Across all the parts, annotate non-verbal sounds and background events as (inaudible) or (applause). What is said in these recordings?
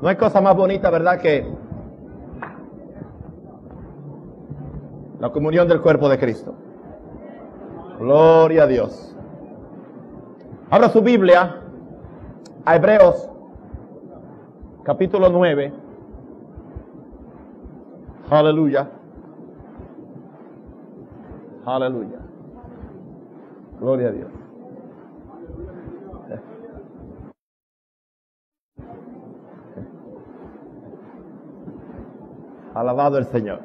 No hay cosa más bonita, ¿verdad? Que la comunión del cuerpo de Cristo. Gloria a Dios. Abra su Biblia a Hebreos capítulo 9. Aleluya. Aleluya. Gloria a Dios. Alabado el Señor.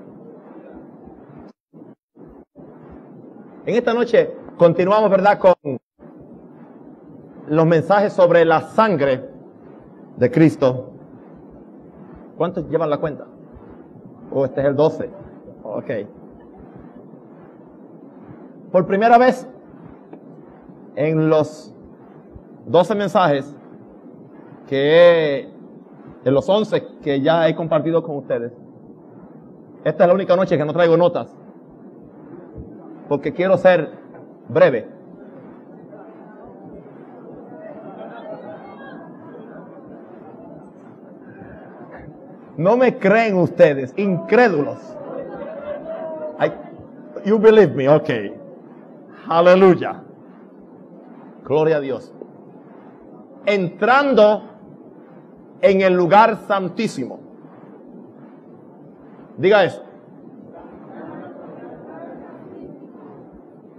En esta noche continuamos, ¿verdad?, con los mensajes sobre la sangre de Cristo. ¿Cuántos llevan la cuenta? Oh, este es el 12. Ok. Por primera vez en los 12 mensajes que en los 11 que ya he compartido con ustedes, esta es la única noche que no traigo notas. Porque quiero ser breve. No me creen ustedes, incrédulos. You believe me, ok. Aleluya. Gloria a Dios. Entrando en el lugar santísimo. Diga eso.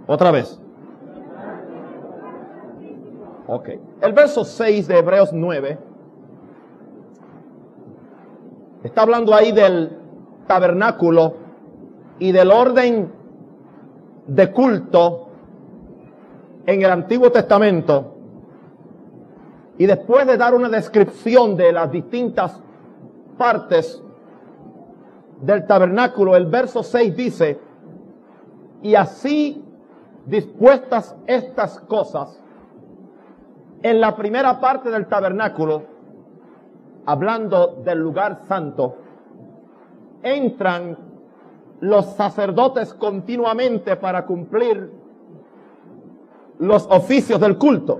Otra vez. Ok. El verso 6 de Hebreos 9 está hablando ahí del tabernáculo y del orden de culto en el Antiguo Testamento. Y después de dar una descripción de las distintas partes del tabernáculo, el verso 6 dice, y así dispuestas estas cosas, en la primera parte del tabernáculo, hablando del lugar santo, entran los sacerdotes continuamente para cumplir los oficios del culto.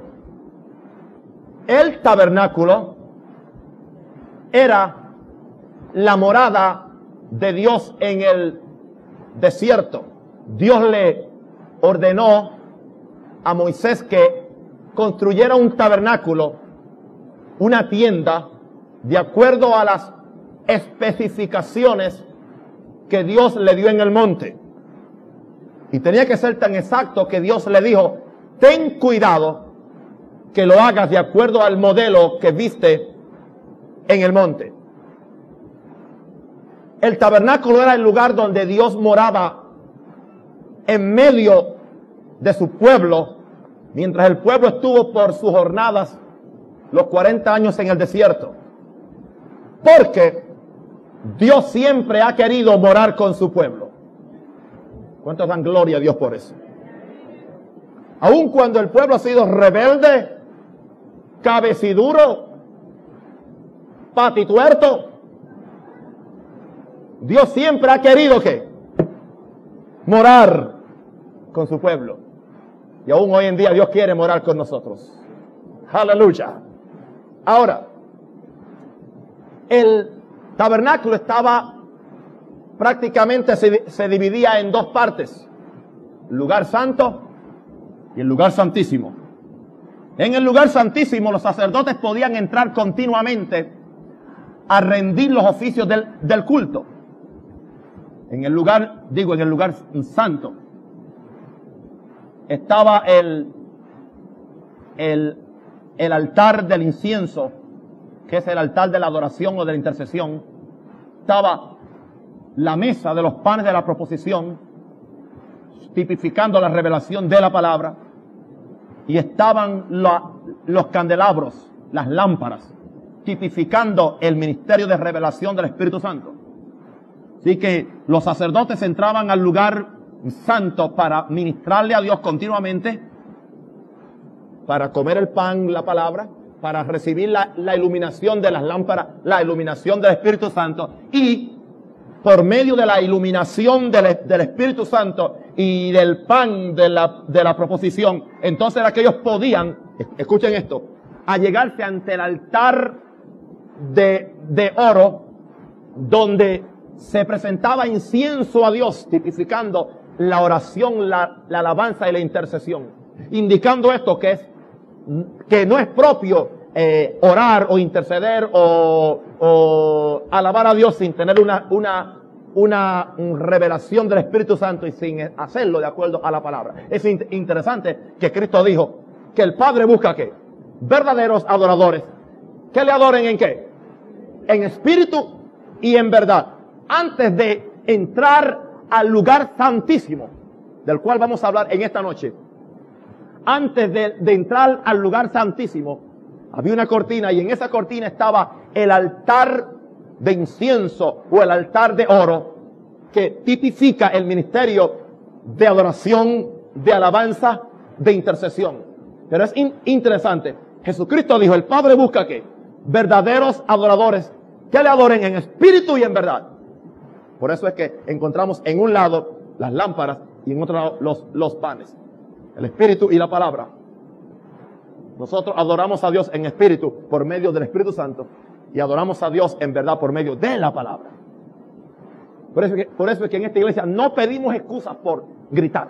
El tabernáculo era la morada de Dios en el desierto. Dios le ordenó a Moisés que construyera un tabernáculo, una tienda, de acuerdo a las especificaciones que Dios le dio en el monte. Y tenía que ser tan exacto que Dios le dijo, ten cuidado que lo hagas de acuerdo al modelo que viste en el monte. El tabernáculo era el lugar donde Dios moraba en medio de su pueblo, mientras el pueblo estuvo por sus jornadas los 40 años en el desierto. Porque Dios siempre ha querido morar con su pueblo. ¿Cuántos dan gloria a Dios por eso? Aun cuando el pueblo ha sido rebelde, cabeciduro, patituerto, Dios siempre ha querido que morar con su pueblo. Y aún hoy en día Dios quiere morar con nosotros. Aleluya. Ahora, el tabernáculo estaba prácticamente se, se, dividía en dos partes. Lugar santo y el lugar santísimo. En el lugar santísimo los sacerdotes podían entrar continuamente a rendir los oficios del, del culto. En el lugar, digo, en el lugar santo, estaba el, el, el altar del incienso, que es el altar de la adoración o de la intercesión. Estaba la mesa de los panes de la proposición, tipificando la revelación de la palabra. Y estaban los candelabros, las lámparas, tipificando el ministerio de revelación del Espíritu Santo. Así que los sacerdotes entraban al lugar santo para ministrarle a Dios continuamente, para comer el pan, la palabra, para recibir la, la, iluminación de las lámparas, la iluminación del Espíritu Santo. Y por medio de la iluminación del, del Espíritu Santo y del pan de la, de la proposición, entonces aquellos podían, escuchen esto, allegarse ante el altar de, de oro donde se presentaba incienso a Dios, tipificando la oración, la, alabanza y la intercesión. Indicando esto que es, que no es propio eh, orar o interceder o, alabar a Dios sin tener una, una, una revelación del Espíritu Santo y sin hacerlo de acuerdo a la palabra. Es interesante que Cristo dijo que el Padre busca qué? Verdaderos adoradores. Que le adoren en qué? En espíritu y en verdad. Antes de entrar al lugar santísimo, del cual vamos a hablar en esta noche, antes de, entrar al lugar santísimo, había una cortina y en esa cortina estaba el altar de incienso o el altar de oro que tipifica el ministerio de adoración, de alabanza, de intercesión. Pero es interesante. Jesucristo dijo, el Padre busca que verdaderos adoradores que le adoren en espíritu y en verdad. Por eso es que encontramos en un lado las lámparas y en otro lado los, los panes. El espíritu y la palabra. Nosotros adoramos a Dios en espíritu por medio del Espíritu Santo y adoramos a Dios en verdad por medio de la palabra. Por eso, es que en esta iglesia no pedimos excusas por gritar.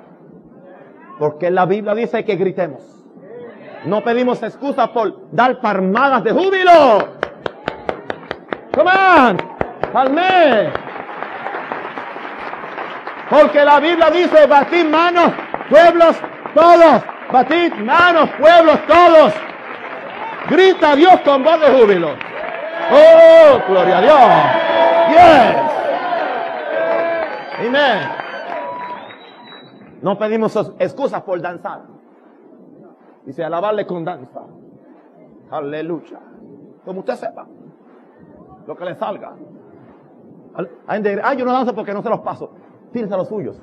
Porque la Biblia dice que gritemos. No pedimos excusas por dar palmadas de júbilo. Come on, palme. Porque la Biblia dice, batid manos, pueblos todos. Batid manos, pueblos todos. Grita a Dios con voz de júbilo. Oh, gloria a Dios. Yes. Amén. No pedimos excusas por danzar. Dice alabarle con danza. Aleluya. Como usted sepa. Lo que le salga. Ay, yo no danzo porque no se los paso. A los suyos.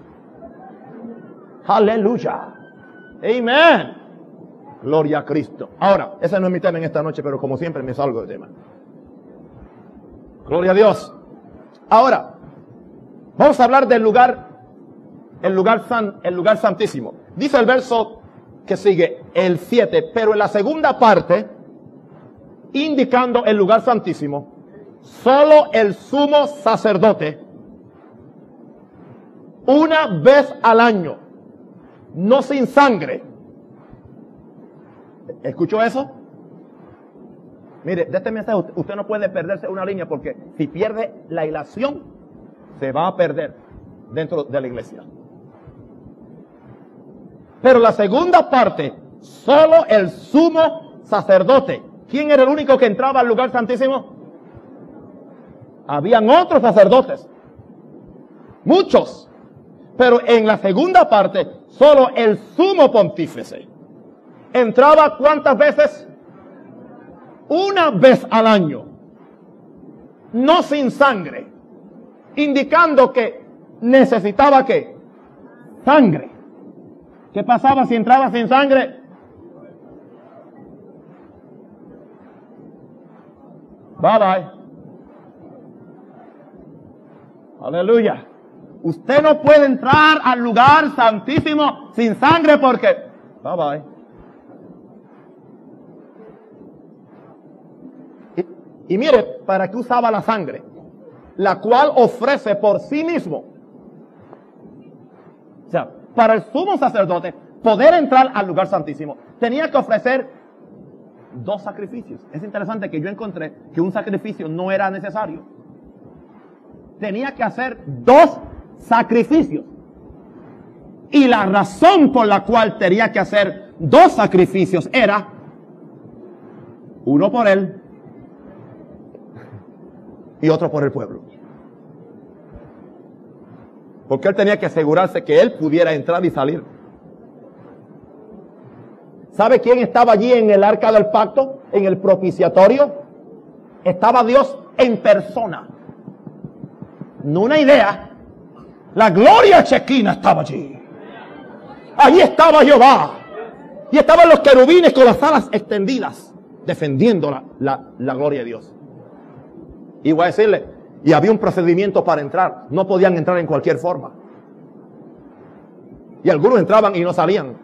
Aleluya. Amén. Gloria a Cristo. Ahora, ese no es mi tema en esta noche, pero como siempre me salgo del tema. Gloria a Dios. Ahora, vamos a hablar del lugar, el lugar, san, el lugar santísimo. Dice el verso que sigue, el 7, pero en la segunda parte, indicando el lugar santísimo, solo el sumo sacerdote, una vez al año, no sin sangre. ¿Escuchó eso? Mire, de este mensaje usted no puede perderse una línea porque si pierde la ilación, se va a perder dentro de la iglesia. Pero la segunda parte, solo el sumo sacerdote. ¿Quién era el único que entraba al lugar santísimo? Habían otros sacerdotes. Muchos. Pero en la segunda parte, solo el sumo pontífice. Entraba cuántas veces? Una vez al año. No sin sangre. Indicando que necesitaba qué? Sangre. ¿Qué pasaba si entraba sin sangre? Bye bye. Aleluya. Usted no puede entrar al lugar santísimo sin sangre porque... Bye bye. Y, mire, ¿para qué usaba la sangre? La cual ofrece por sí mismo. O sea, para el sumo sacerdote poder entrar al lugar santísimo, tenía que ofrecer dos sacrificios. Es interesante que yo encontré que un sacrificio no era necesario. Tenía que hacer dos sacrificios. Y la razón por la cual tenía que hacer dos sacrificios era uno por él y otro por el pueblo. Porque él tenía que asegurarse que él pudiera entrar y salir. ¿Sabe quién estaba allí en el arca del pacto? En el propiciatorio. Estaba Dios en persona. No una idea. La gloria chequina estaba allí. Allí estaba Jehová. Y estaban los querubines con las alas extendidas, defendiendo la, gloria de Dios. Y voy a decirle, y había un procedimiento para entrar. No podían entrar en cualquier forma. Y algunos entraban y no salían.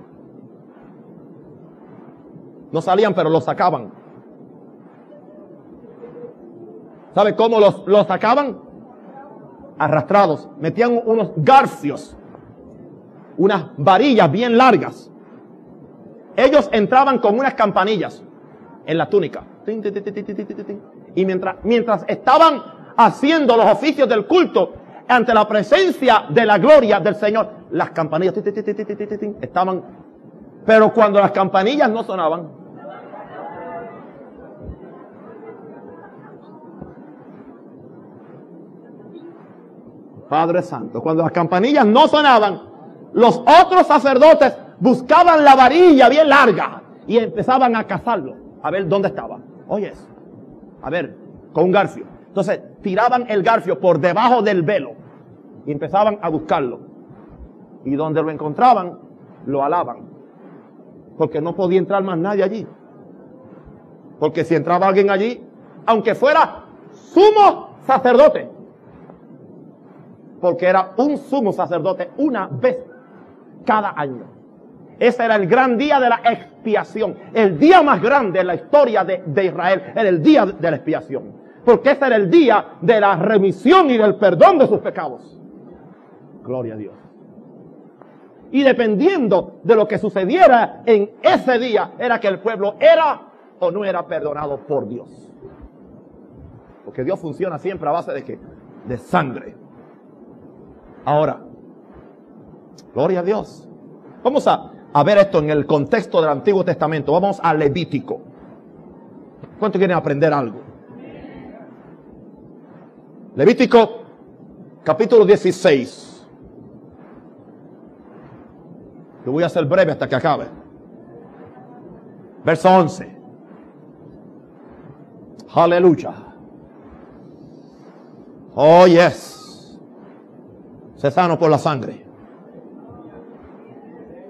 No salían, pero los sacaban. ¿Sabe cómo los, los sacaban? Arrastrados. Metían unos garfios, unas varillas bien largas. Ellos entraban con unas campanillas en la túnica. Y mientras, mientras estaban haciendo los oficios del culto ante la presencia de la gloria del Señor, las campanillas estaban... Pero cuando las campanillas no sonaban, Padre Santo, cuando las campanillas no sonaban, los otros sacerdotes buscaban la varilla bien larga y empezaban a cazarlo, a ver dónde estaba. Oye, a ver, con un garfio. Entonces tiraban el garfio por debajo del velo y empezaban a buscarlo. Y donde lo encontraban, lo alaban. Porque no podía entrar más nadie allí. Porque si entraba alguien allí, aunque fuera sumo sacerdote, porque era un sumo sacerdote una vez cada año. Ese era el gran día de la expiación. El día más grande en la historia de, de, Israel era el día de la expiación. Porque ese era el día de la remisión y del perdón de sus pecados. Gloria a Dios. Y dependiendo de lo que sucediera en ese día, era que el pueblo era o no era perdonado por Dios. Porque Dios funciona siempre a base de qué? De sangre. Ahora, gloria a Dios. Vamos a, ver esto en el contexto del Antiguo Testamento. Vamos a Levítico. ¿Cuánto quieren aprender algo? Levítico capítulo 16. Yo voy a ser breve hasta que acabe. Verso 11. Aleluya. Oh, yes. Sé sano por la sangre.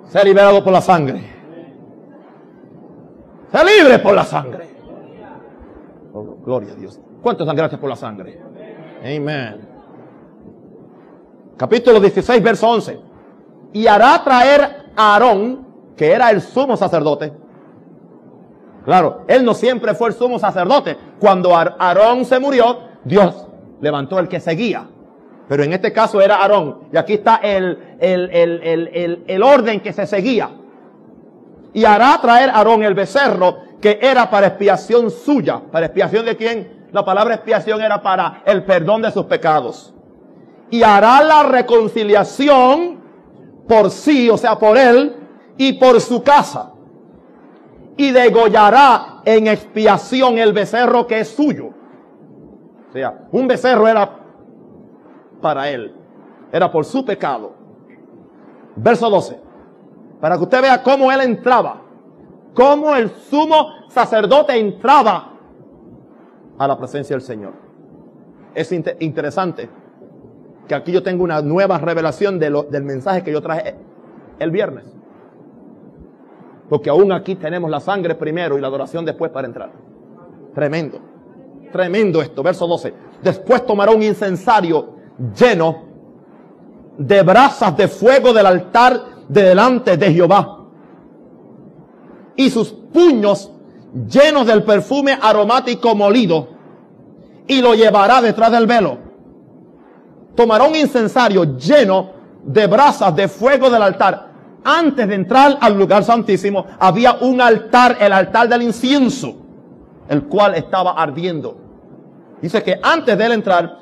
Sé liberado por la sangre. Sé libre por la sangre. Oh, gloria a Dios. ¿Cuántos dan gracias por la sangre? Amén. Capítulo 16, verso 11. Y hará traer a Aarón, que era el sumo sacerdote. Claro, él no siempre fue el sumo sacerdote. Cuando Aarón se murió, Dios levantó el que seguía. Pero en este caso era Aarón. Y aquí está el, el, el, el, orden que se seguía. Y hará traer Aarón el becerro que era para expiación suya. ¿Para expiación de quién? La palabra expiación era para el perdón de sus pecados. Y hará la reconciliación por sí, o sea, por él y por su casa. Y degollará en expiación el becerro que es suyo. O sea, un becerro era para él. Era por su pecado. Verso 12. Para que usted vea cómo él entraba. Cómo el sumo sacerdote entraba a la presencia del Señor. Es interesante que aquí yo tengo una nueva revelación del mensaje que yo traje el viernes. Porque aún aquí tenemos la sangre primero y la adoración después para entrar. Tremendo. Tremendo esto. Verso 12. Después tomará un incensario lleno de brasas de fuego del altar de delante de Jehová. Y sus puños llenos del perfume aromático molido. Y lo llevará detrás del velo. Tomará un incensario lleno de brasas de fuego del altar. Antes de entrar al lugar santísimo había un altar, el altar del incienso, el cual estaba ardiendo. Dice que antes de él entrar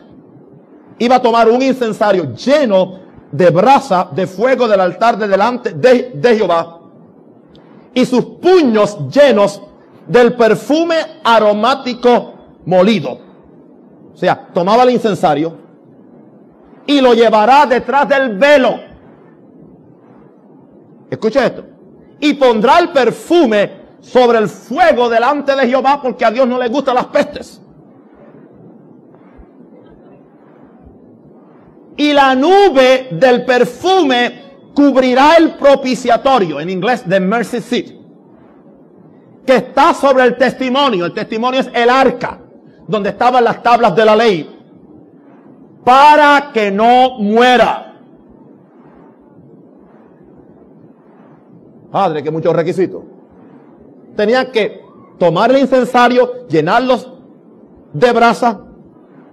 iba a tomar un incensario lleno de brasa de fuego del altar de delante de, de Jehová y sus puños llenos del perfume aromático molido. O sea, tomaba el incensario y lo llevará detrás del velo. Escucha esto. Y pondrá el perfume sobre el fuego delante de Jehová porque a Dios no le gustan las pestes. Y la nube del perfume cubrirá el propiciatorio, en inglés the mercy seat, que está sobre el testimonio. El testimonio es el arca, donde estaban las tablas de la ley, para que no muera. Padre, que muchos requisitos. Tenía que tomar el incensario, llenarlos de brasa,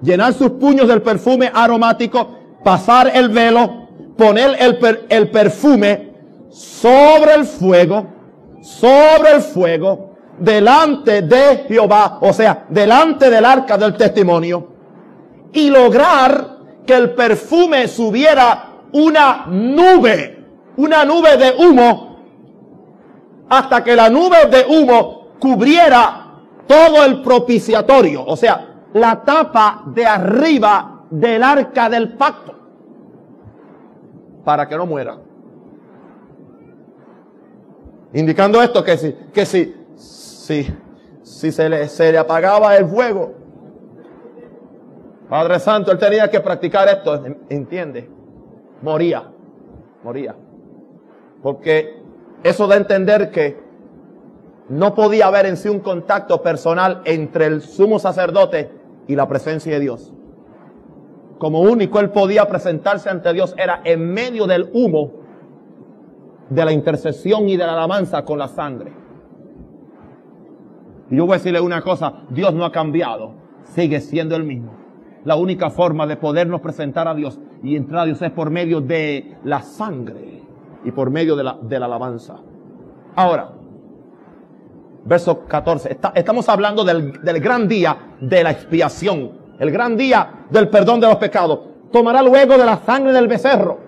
llenar sus puños del perfume aromático, pasar el velo, poner el, el perfume sobre el fuego, sobre el fuego, delante de Jehová, o sea, delante del arca del testimonio, y lograr que el perfume subiera una nube, una nube de humo, hasta que la nube de humo cubriera todo el propiciatorio, o sea, la tapa de arriba del arca del pacto, para que no muera. Indicando esto que si, que si, si, si se le, se le apagaba el fuego, Padre Santo, él tenía que practicar esto, ¿entiende? Moría, moría. Porque eso da a entender que no podía haber en sí un contacto personal entre el sumo sacerdote y la presencia de Dios. Como único él podía presentarse ante Dios era en medio del humo de la intercesión y de la alabanza con la sangre. Y yo voy a decirle una cosa, Dios no ha cambiado, sigue siendo el mismo. La única forma de podernos presentar a Dios y entrar a Dios es por medio de la sangre y por medio de la, de la alabanza. Ahora, verso 14. estamos hablando del, del gran día de la expiación, el gran día del perdón de los pecados. Tomará luego de la sangre del becerro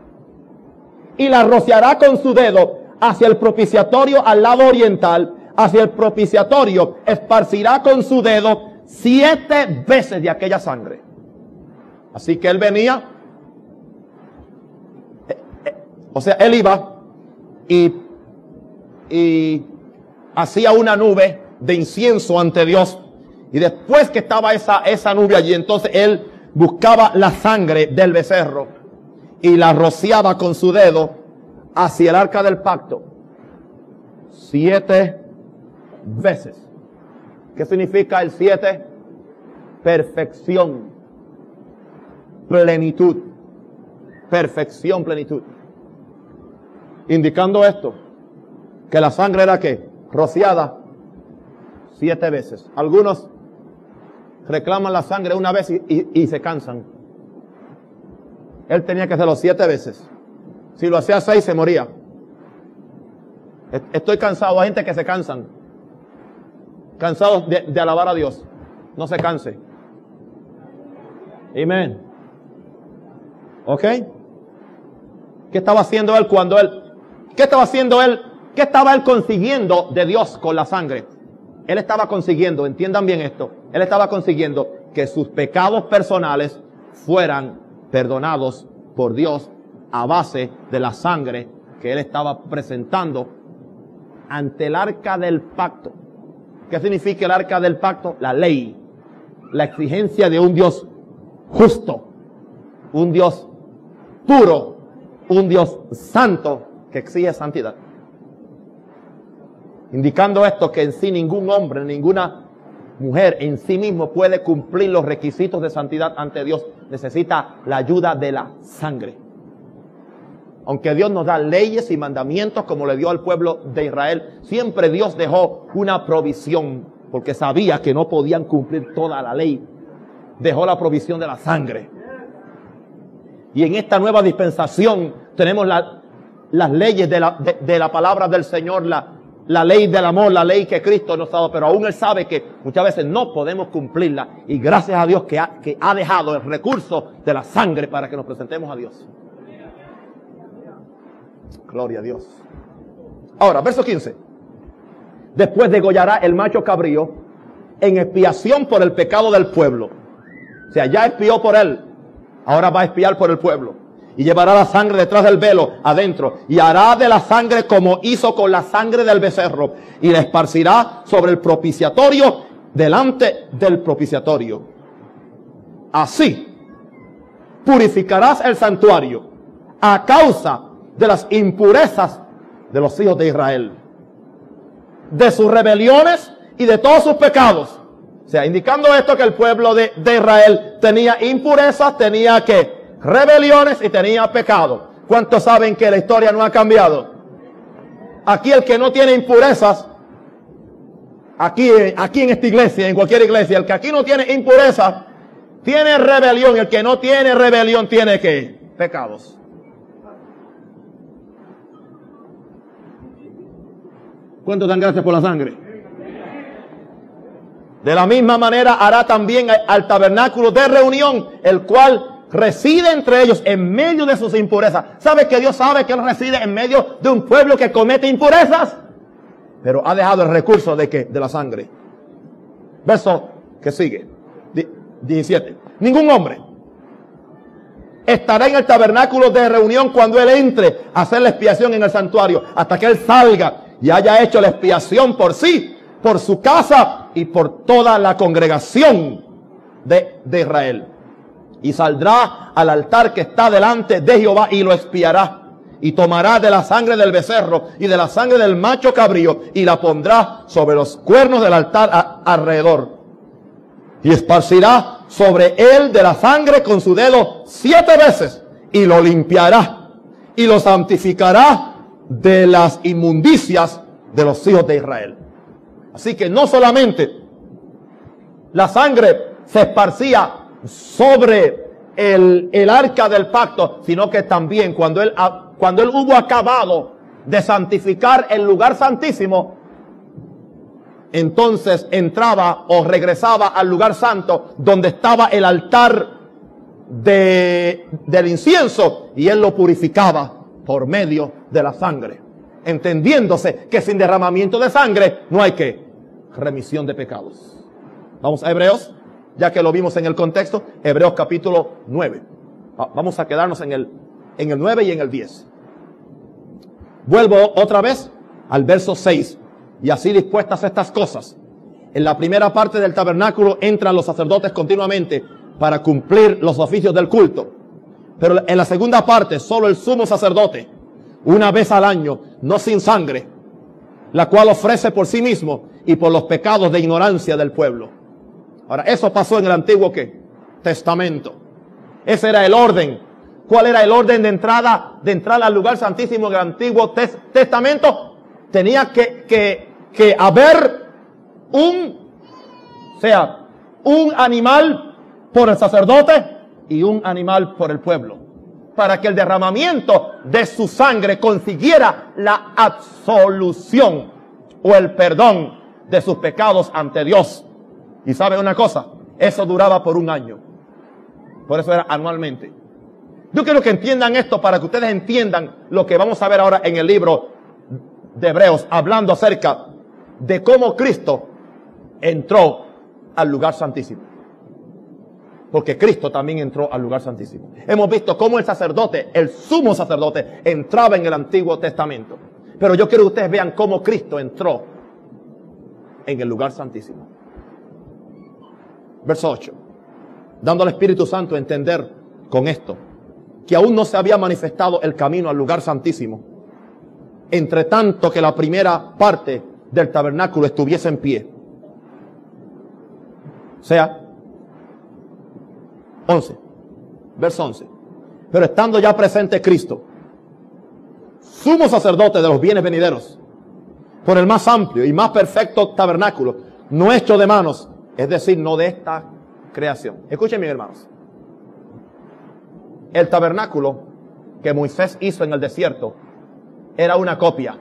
y la rociará con su dedo hacia el propiciatorio al lado oriental, hacia el propiciatorio, esparcirá con su dedo siete veces de aquella sangre. Así que él venía, eh, eh, o sea, él iba y, y hacía una nube de incienso ante Dios. Y después que estaba esa, esa nube allí, entonces él buscaba la sangre del becerro y la rociaba con su dedo hacia el arca del pacto. Siete veces. ¿Qué significa el siete? Perfección, plenitud, perfección, plenitud. Indicando esto, que la sangre era que rociada siete veces. Algunos reclaman la sangre una vez y, se cansan. Él tenía que hacerlo siete veces. Si lo hacía seis, se moría. Estoy cansado. Hay gente que se cansan. Cansados de, de alabar a Dios. No se canse. Amén. ¿Ok? ¿Qué estaba haciendo él cuando él... ¿Qué estaba haciendo él ¿Qué estaba él consiguiendo de Dios con la sangre? Él estaba consiguiendo, entiendan bien esto, él estaba consiguiendo que sus pecados personales fueran perdonados por Dios a base de la sangre que él estaba presentando ante el arca del pacto. ¿Qué significa el arca del pacto? La ley, la exigencia de un Dios justo, un Dios puro, un Dios santo que exige santidad. Indicando esto que en sí ningún hombre, ninguna mujer en sí mismo puede cumplir los requisitos de santidad ante Dios. Necesita la ayuda de la sangre. Aunque Dios nos da leyes y mandamientos como le dio al pueblo de Israel, siempre Dios dejó una provisión porque sabía que no podían cumplir toda la ley. Dejó la provisión de la sangre. Y en esta nueva dispensación tenemos las leyes de la, de la palabra del Señor, la, la ley del amor, la ley que Cristo nos ha dado, pero aún Él sabe que muchas veces no podemos cumplirla y gracias a Dios que ha, que ha dejado el recurso de la sangre para que nos presentemos a Dios. Gloria a Dios. Ahora, verso 15. Después degollará el macho cabrío en expiación por el pecado del pueblo. O sea, ya expió por él, ahora va a expiar por el pueblo y llevará la sangre detrás del velo adentro y hará de la sangre como hizo con la sangre del becerro y la esparcirá sobre el propiciatorio delante del propiciatorio. Así purificarás el santuario a causa de las impurezas de los hijos de Israel, de sus rebeliones y de todos sus pecados. O sea, indicando esto que el pueblo de, de Israel tenía impurezas, tenía que rebeliones y tenía pecado. ¿Cuántos saben que la historia no ha cambiado? Aquí el que no tiene impurezas, aquí, aquí en esta iglesia, en cualquier iglesia, el que aquí no tiene impurezas, tiene rebelión. El que no tiene rebelión tiene que pecados. ¿Cuántos dan gracias por la sangre? De la misma manera hará también al tabernáculo de reunión, el cual reside entre ellos en medio de sus impurezas. ¿Sabe que Dios sabe que Él reside en medio de un pueblo que comete impurezas? Pero ha dejado el recurso de que, de la sangre. Verso que sigue. 17. Ningún hombre estará en el tabernáculo de reunión cuando él entre a hacer la expiación en el santuario, hasta que él salga y haya hecho la expiación por sí, por su casa y por toda la congregación de, de Israel. Y saldrá al altar que está delante de Jehová y lo expiará. Y tomará de la sangre del becerro y de la sangre del macho cabrío y la pondrá sobre los cuernos del altar alrededor. Y esparcirá sobre él de la sangre con su dedo siete veces y lo limpiará y lo santificará de las inmundicias de los hijos de Israel. Así que no solamente la sangre se esparcía sobre el, el arca del pacto, sino que también cuando él, cuando él hubo acabado de santificar el lugar santísimo, entonces entraba o regresaba al lugar santo donde estaba el altar de, del incienso y él lo purificaba por medio de la sangre. Entendiéndose que sin derramamiento de sangre no hay que remisión de pecados. Vamos a Hebreos, ya que lo vimos en el contexto, Hebreos capítulo 9. Vamos a quedarnos en el, en el 9 y en el 10. Vuelvo otra vez al verso 6. Y así dispuestas estas cosas. En la primera parte del tabernáculo entran los sacerdotes continuamente para cumplir los oficios del culto. Pero en la segunda parte, solo el sumo sacerdote, una vez al año, no sin sangre, la cual ofrece por sí mismo y por los pecados de ignorancia del pueblo. Ahora, eso pasó en el antiguo ¿qué? Testamento. Ese era el orden. ¿Cuál era el orden de entrada, de entrar al lugar santísimo en el antiguo testamento? Tenía que, que, que haber un, sea, un animal por el sacerdote y un animal por el pueblo, para que el derramamiento de su sangre consiguiera la absolución o el perdón de sus pecados ante Dios. Y sabe una cosa, eso duraba por un año. Por eso era anualmente. Yo quiero que entiendan esto para que ustedes entiendan lo que vamos a ver ahora en el libro de Hebreos, hablando acerca de cómo Cristo entró al lugar santísimo porque Cristo también entró al lugar santísimo. Hemos visto cómo el sacerdote, el sumo sacerdote, entraba en el Antiguo Testamento. Pero yo quiero que ustedes vean cómo Cristo entró en el lugar santísimo. Verso 8. Dando al Espíritu Santo a entender con esto que aún no se había manifestado el camino al lugar santísimo. Entre tanto que la primera parte del tabernáculo estuviese en pie. O sea, 11, verso 11. Pero estando ya presente Cristo, sumo sacerdote de los bienes venideros, por el más amplio y más perfecto tabernáculo, no hecho de manos, es decir, no de esta creación. Escuchen bien, hermanos. El tabernáculo que Moisés hizo en el desierto era una copia,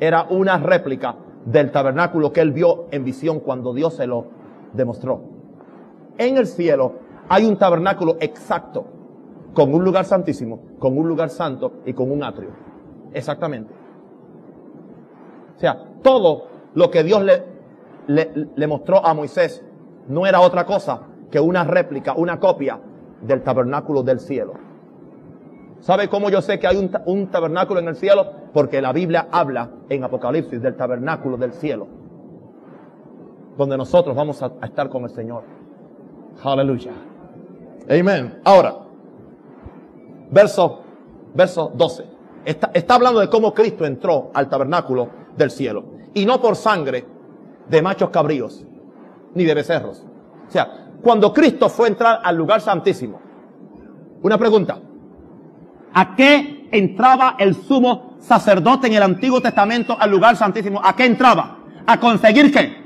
era una réplica del tabernáculo que él vio en visión cuando Dios se lo demostró. En el cielo hay un tabernáculo exacto, con un lugar santísimo, con un lugar santo y con un atrio. Exactamente. O sea, todo lo que Dios le, le, mostró a Moisés no era otra cosa que una réplica, una copia del tabernáculo del cielo. ¿Sabe cómo yo sé que hay un, tabernáculo en el cielo? Porque la Biblia habla en Apocalipsis del tabernáculo del cielo, donde nosotros vamos a, estar con el Señor. Aleluya. Amén. Ahora, verso, verso 12. Está, está hablando de cómo Cristo entró al tabernáculo del cielo. Y no por sangre de machos cabríos, ni de becerros. O sea, cuando Cristo fue a entrar al lugar santísimo. Una pregunta. ¿A qué entraba el sumo sacerdote en el Antiguo Testamento al lugar santísimo? ¿A qué entraba? ¿A conseguir qué?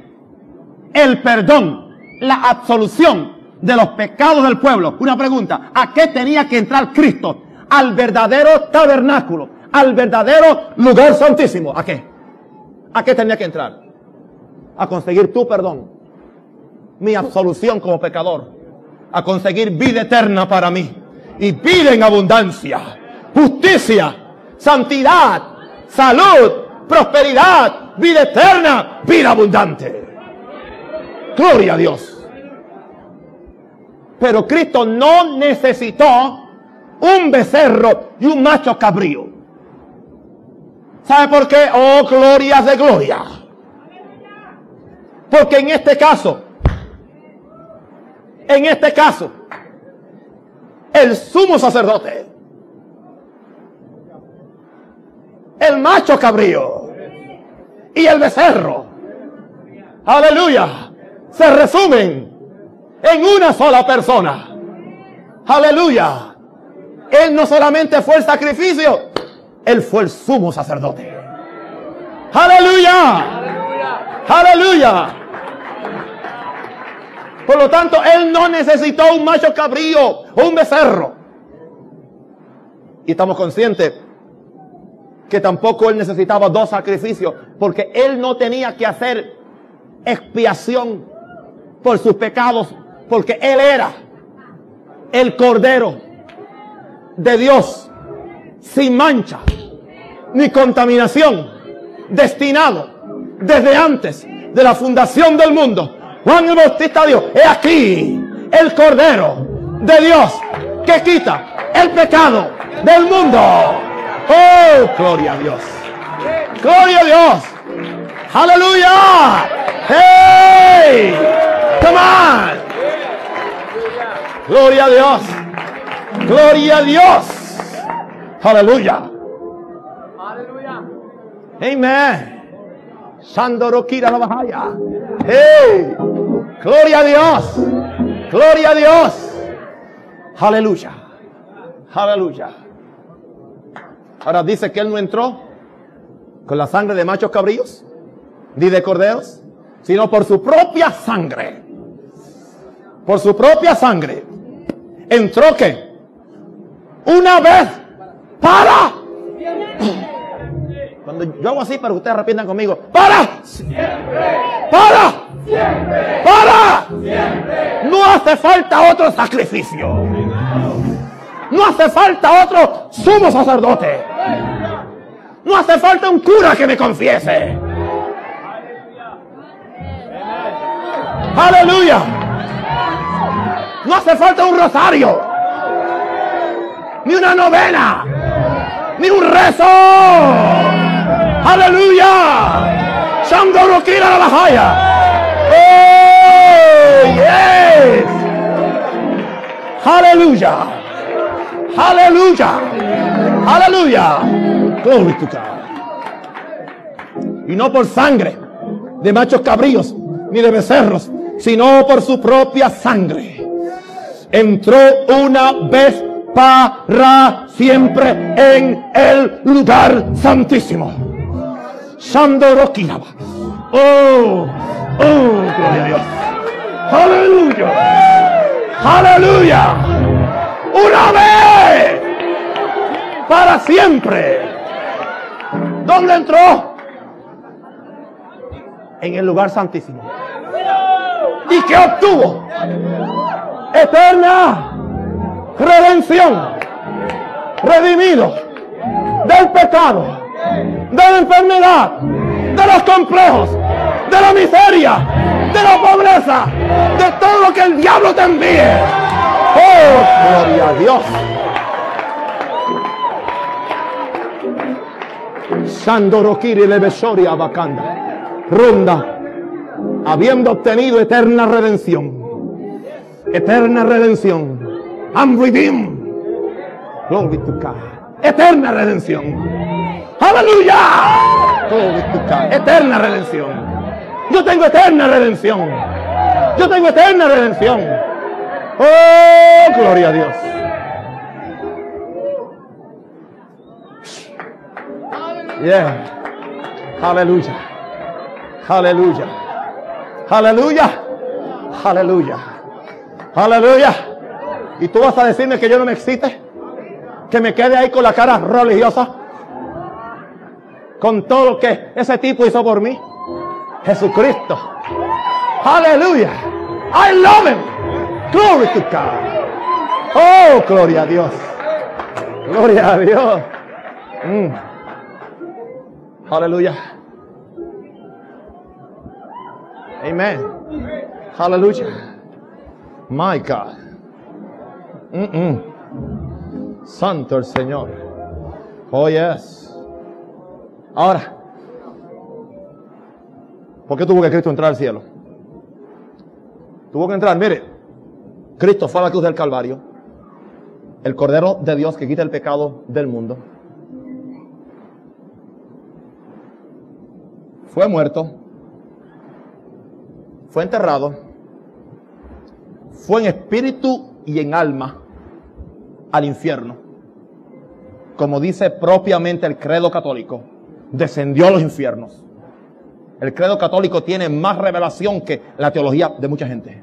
El perdón, la absolución de los pecados del pueblo. Una pregunta, ¿a qué tenía que entrar Cristo? Al verdadero tabernáculo, al verdadero lugar santísimo. ¿A qué? ¿A qué tenía que entrar? A conseguir tu perdón, mi absolución como pecador, a conseguir vida eterna para mí y vida en abundancia, justicia, santidad, salud, prosperidad, vida eterna, vida abundante. Gloria a Dios. Pero Cristo no necesitó un becerro y un macho cabrío. ¿Sabe por qué? Oh, glorias de gloria. Porque en este caso, en este caso, el sumo sacerdote, el macho cabrío y el becerro, aleluya, se resumen en una sola persona. Aleluya. Él no solamente fue el sacrificio, Él fue el sumo sacerdote. Aleluya. Aleluya. Por lo tanto, Él no necesitó un macho cabrío un becerro. Y estamos conscientes que tampoco Él necesitaba dos sacrificios, porque Él no tenía que hacer expiación por sus pecados porque Él era el Cordero de Dios sin mancha ni contaminación, destinado desde antes de la fundación del mundo. Juan el Bautista Dios, he aquí el Cordero de Dios que quita el pecado del mundo. Oh, gloria a Dios. Gloria a Dios. Aleluya. Hey, come on. Gloria a Dios. Gloria a Dios. Aleluya. Aleluya. Amen. Sandorokira la bajaya. Hey. Gloria a Dios. Gloria a Dios. Aleluya. Aleluya. Ahora dice que él no entró con la sangre de machos cabríos, ni de corderos, sino por su propia sangre. Por su propia sangre entró que una vez para yo hago así para que ustedes arrepientan conmigo. Para siempre para siempre para siempre no hace falta otro sacrificio. No hace falta otro sumo sacerdote. No hace falta un cura que me confiese. Aleluya. No hace falta un rosario, ni una novena, ni un rezo. Aleluya. Shandoro Kira la Jaya. Oh, yes. Glory to God. Y no por sangre de machos cabríos ni de becerros, sino por su propia sangre entró una vez para siempre en el lugar santísimo. Sandorokiraba. Oh, oh, gloria a Dios. Aleluya. Aleluya. Una vez para siempre. ¿Dónde entró? En el lugar santísimo. ¿Y qué obtuvo? eterna redención, redimido del pecado, de la enfermedad, de los complejos, de la miseria, de la pobreza, de todo lo que el diablo te envíe. Oh, gloria a Dios. Sandorokiri Levesoria Bacanda. Ronda. Habiendo obtenido eterna redención Eterna redención. I'm redeemed. Glory to God. Eterna redención. Aleluya. Eterna redención. Yo tengo eterna redención. Yo tengo eterna redención. Oh, gloria a Dios. Yeah. Aleluya. Aleluya. Aleluya. Aleluya. Aleluya. Y tú vas a decirme que yo no me excite. Que me quede ahí con la cara religiosa. Con todo lo que ese tipo hizo por mí. Jesucristo. Aleluya. I love him. Glory to God. Oh, gloria a Dios. Gloria a Dios. Mm. Aleluya. Amen. Aleluya. My God. Mm. Santo el Señor. Oh, yes. Ahora, ¿por qué tuvo que Cristo entrar al cielo? Tuvo que entrar, mire, Cristo fue a la cruz del Calvario, el Cordero de Dios que quita el pecado del mundo. Fue muerto, fue enterrado, fue en espíritu y en alma al infierno. Como dice propiamente el credo católico, descendió a los infiernos. El credo católico tiene más revelación que la teología de mucha gente.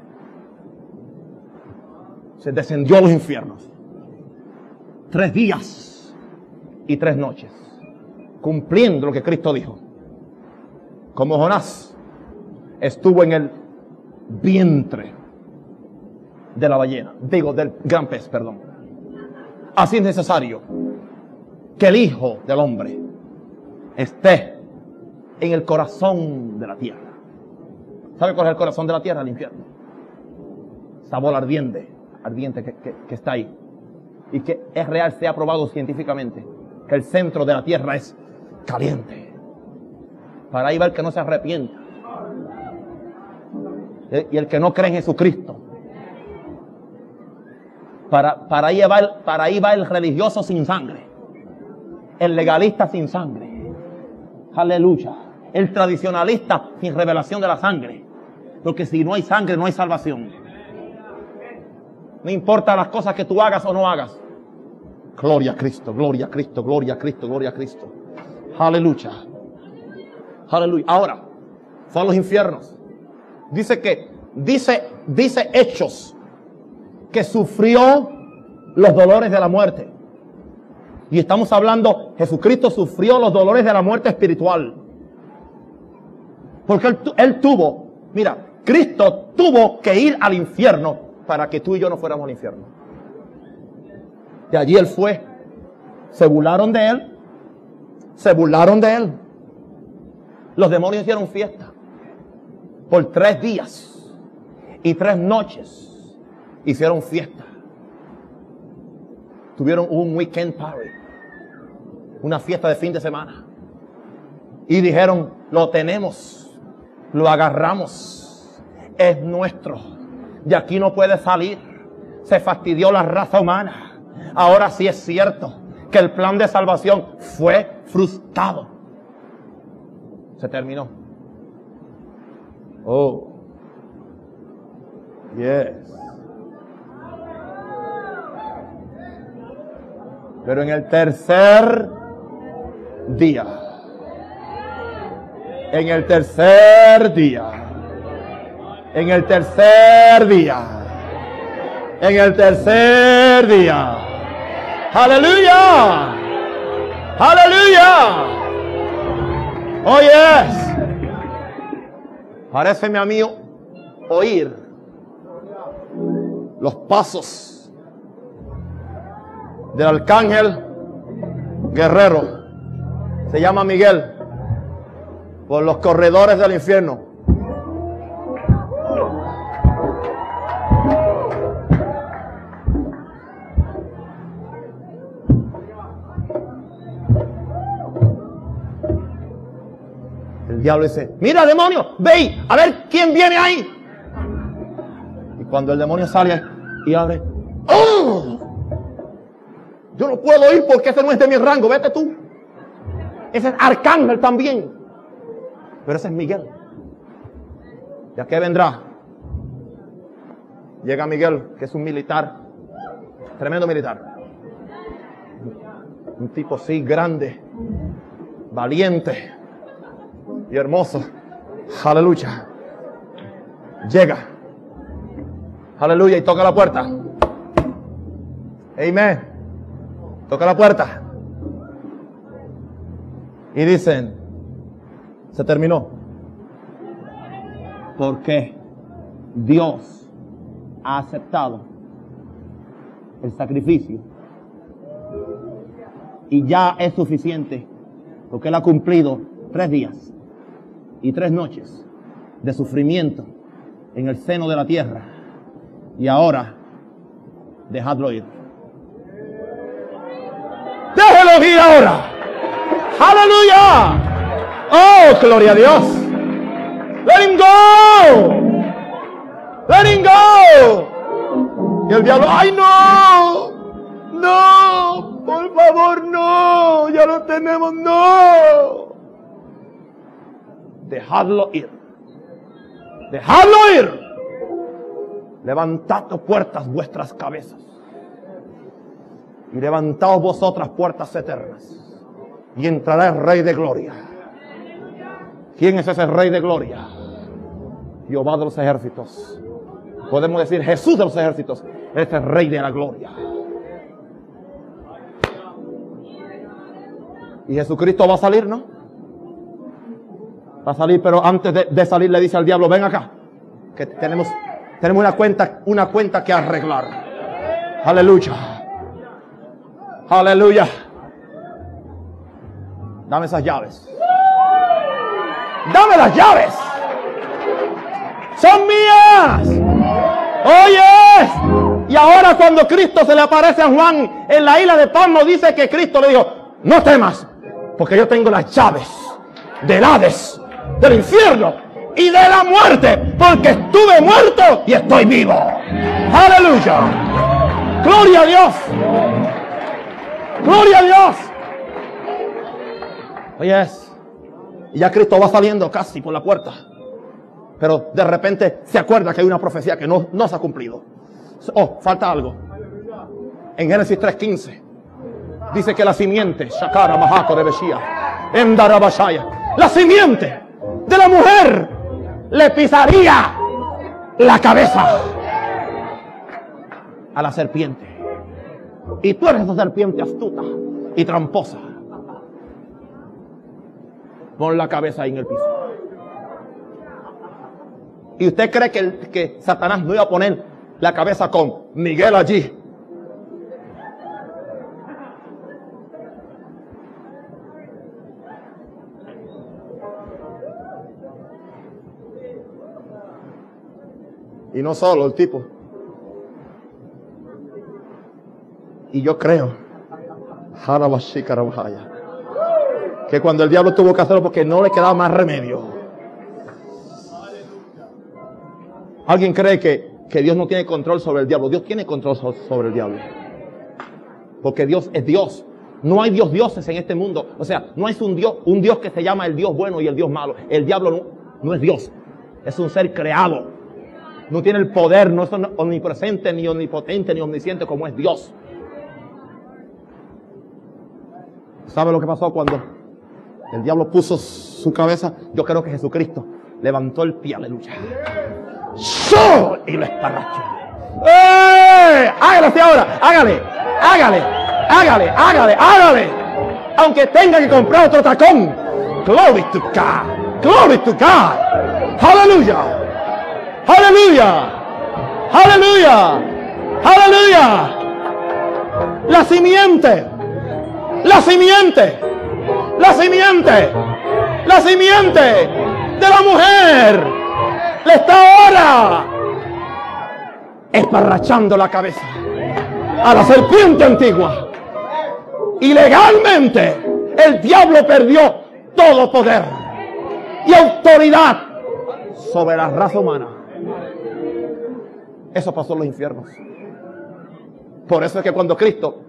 Se descendió a los infiernos. Tres días y tres noches. Cumpliendo lo que Cristo dijo. Como Jonás estuvo en el vientre de la ballena. Digo, del gran pez, perdón. Así es necesario que el Hijo del Hombre esté en el corazón de la tierra. ¿Sabe cuál es el corazón de la tierra? El infierno. Esa bola ardiente, ardiente que, que está ahí. Y que es real, se ha probado científicamente, que el centro de la tierra es caliente. Para ahí va el que no se arrepienta. Y el que no cree en Jesucristo. Para, para, ahí para ahí va el religioso sin sangre. El legalista sin sangre. Aleluya. El tradicionalista sin revelación de la sangre. Porque si no hay sangre, no hay salvación. No importa las cosas que tú hagas o no hagas. Gloria a Cristo, gloria a Cristo, gloria a Cristo, gloria a Cristo. Aleluya. Aleluya. Ahora, a los infiernos. Dice que, dice, dice Hechos, que sufrió los dolores de la muerte. Y estamos hablando, Jesucristo sufrió los dolores de la muerte espiritual. Porque él, tuvo, mira, Cristo tuvo que ir al infierno para que tú y yo no fuéramos al infierno. De allí él fue. Se burlaron de él. Se burlaron de él. Los demonios hicieron fiesta. Por tres días y tres noches hicieron fiesta. Tuvieron un weekend party. Una fiesta de fin de semana. Y dijeron, lo tenemos, lo agarramos, es nuestro. De aquí no puede salir. Se fastidió la raza humana. Ahora sí es cierto que el plan de salvación fue frustrado. Se terminó. Oh. Yes. Pero en el tercer día, en el tercer día, en el tercer día, en el tercer día, aleluya, aleluya, oh yes, pareceme a mí oír los pasos del arcángel guerrero. Se llama Miguel. Por los corredores del infierno. El diablo dice, mira demonio, ve a ver quién viene ahí. Y cuando el demonio sale y abre, ¡oh! Yo no puedo ir porque ese no es de mi rango, vete tú. Ese es Arcángel también. Pero ese es Miguel. ¿Y a qué vendrá? Llega Miguel, que es un militar, tremendo militar. Un tipo así grande, valiente y hermoso. Aleluya. Llega. Aleluya. Y toca la puerta. Amén. Toca la puerta. Y dicen, se terminó. Porque Dios ha aceptado el sacrificio. Y ya es suficiente. Porque Él ha cumplido tres días y tres noches de sufrimiento en el seno de la tierra. Y ahora, dejadlo ir. Déjelo ir ahora. Aleluya. Oh, gloria a Dios. Let him go. Let him go. Y el diablo, ay no. No, por favor, no. Ya lo tenemos, no. Dejadlo ir. Dejadlo ir. Levantad puertas vuestras cabezas. Y levantaos vosotras puertas eternas. Y entrará el Rey de Gloria. ¿Quién es ese Rey de Gloria? Jehová de los ejércitos. Podemos decir Jesús de los ejércitos. Este es el Rey de la Gloria. Y Jesucristo va a salir, ¿no? Va a salir, pero antes de, salir le dice al diablo, ven acá. Que tenemos, tenemos una cuenta, una cuenta que arreglar. Aleluya. Aleluya. Dame esas llaves. Dame las llaves. Son mías. Oye. Y ahora cuando Cristo se le aparece a Juan en la isla de Palmo, dice que Cristo le dijo, no temas, porque yo tengo las llaves del Hades, del infierno y de la muerte, porque estuve muerto y estoy vivo. Aleluya. Gloria a Dios. Gloria a Dios. Oye, y ya Cristo va saliendo casi por la puerta. Pero de repente se acuerda que hay una profecía que no, no se ha cumplido. Oh, falta algo. En Génesis 3.15 dice que la simiente, Shakara Mahako de Beshia, Endarabashaya, la simiente de la mujer le pisaría la cabeza a la serpiente. Y tú eres esa serpiente astuta y tramposa. Pon la cabeza ahí en el piso. ¿Y usted cree que, que Satanás no iba a poner la cabeza con Miguel allí? Y no solo el tipo. Y yo creo, que cuando el diablo tuvo que hacerlo porque no le quedaba más remedio. ¿Alguien cree que, que Dios no tiene control sobre el diablo? Dios tiene control so- sobre el diablo. Porque Dios es Dios. No hay Dios dioses en este mundo. O sea, no es un Dios, un Dios que se llama el Dios bueno y el Dios malo. El diablo no es Dios. Es un ser creado. No tiene el poder, no es omnipresente, ni omnipotente, ni omnisciente como es Dios. ¿Sabe lo que pasó cuando el diablo puso su cabeza? Yo creo que Jesucristo levantó el pie, aleluya. ¡Shoo! Y lo esparrachó. ¡Eh! Hágale así ahora, hágale, hágale, hágale, hágale, hágale. Aunque tenga que comprar otro tacón. Glory to God. Glory to God. Aleluya. Aleluya. Aleluya. Aleluya. La simiente. La simiente. La simiente. La simiente de la mujer. Le está ahora esparrachando la cabeza a la serpiente antigua. Y legalmente el diablo perdió todo poder y autoridad sobre la raza humana. Eso pasó en los infiernos. Por eso es que cuando Cristo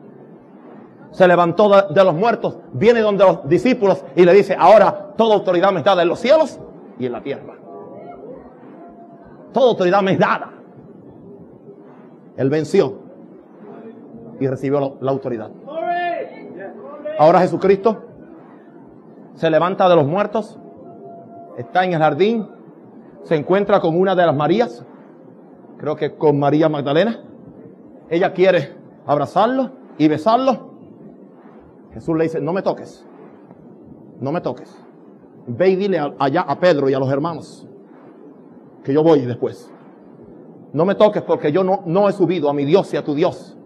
se levantó de, los muertos, viene donde los discípulos y le dice, ahora toda autoridad me es dada en los cielos y en la tierra. Toda autoridad me es dada. Él venció y recibió la, la autoridad. Ahora Jesucristo se levanta de los muertos, está en el jardín, se encuentra con una de las Marías creo que con María Magdalena. Ella quiere abrazarlo y besarlo. Jesús le dice, no me toques, no me toques. Ve y dile allá a Pedro y a los hermanos que yo voy después. No me toques porque yo no, no he subido a mi Dios y a tu Dios,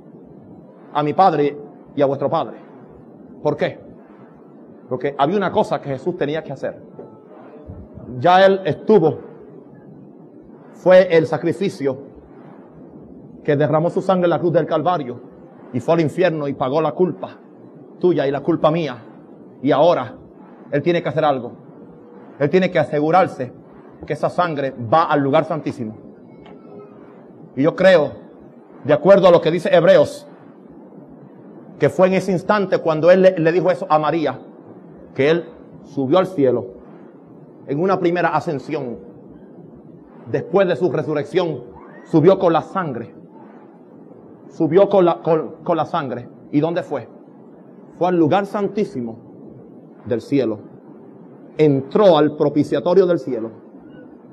a mi Padre y a vuestro Padre. ¿Por qué? Porque había una cosa que Jesús tenía que hacer. Ya Él estuvo, fue el sacrificio que derramó su sangre en la cruz del Calvario y fue al infierno y pagó la culpa tuya y la culpa mía. Y ahora Él tiene que hacer algo. Él tiene que asegurarse que esa sangre va al lugar santísimo. Y yo creo, de acuerdo a lo que dice Hebreos, que fue en ese instante cuando Él le, dijo eso a María, que Él subió al cielo en una primera ascensión. Después de su resurrección, subió con la sangre. Subió con la, con, con la sangre. ¿Y dónde fue? Fue al lugar santísimo del cielo. Entró al propiciatorio del cielo.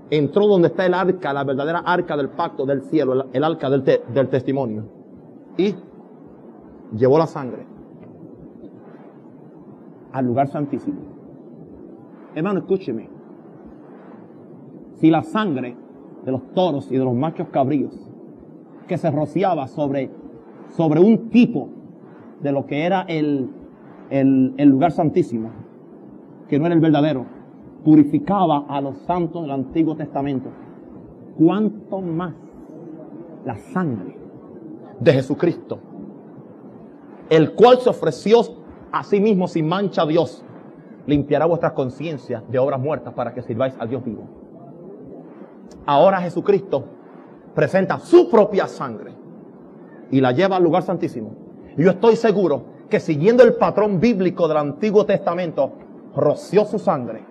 Entró donde está el arca, la verdadera arca del pacto del cielo, el, arca del, del testimonio. Y llevó la sangre al lugar santísimo. Hermano, escúcheme. Si la sangre de los toros y de los machos cabríos que se rociaba sobre, sobre un tipo de lo que era el, el, lugar santísimo, que no era el verdadero, purificaba a los santos del Antiguo Testamento, ¿cuánto más la sangre de Jesucristo, el cual se ofreció a sí mismo sin mancha a Dios, limpiará vuestras conciencias de obras muertas para que sirváis al Dios vivo. Ahora Jesucristo presenta su propia sangre y la lleva al lugar santísimo. Yo estoy seguro que siguiendo el patrón bíblico del Antiguo Testamento, roció su sangre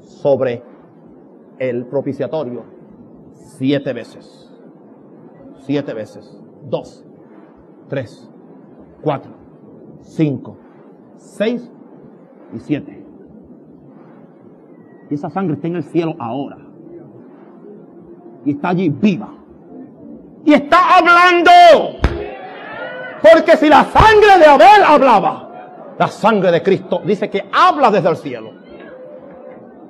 sobre el propiciatorio siete veces. Siete veces. Dos, tres, cuatro, cinco, seis y siete. Y esa sangre está en el cielo ahora. Y está allí viva. Y está hablando. Porque si la sangre de Abel hablaba, la sangre de Cristo dice que habla desde el cielo.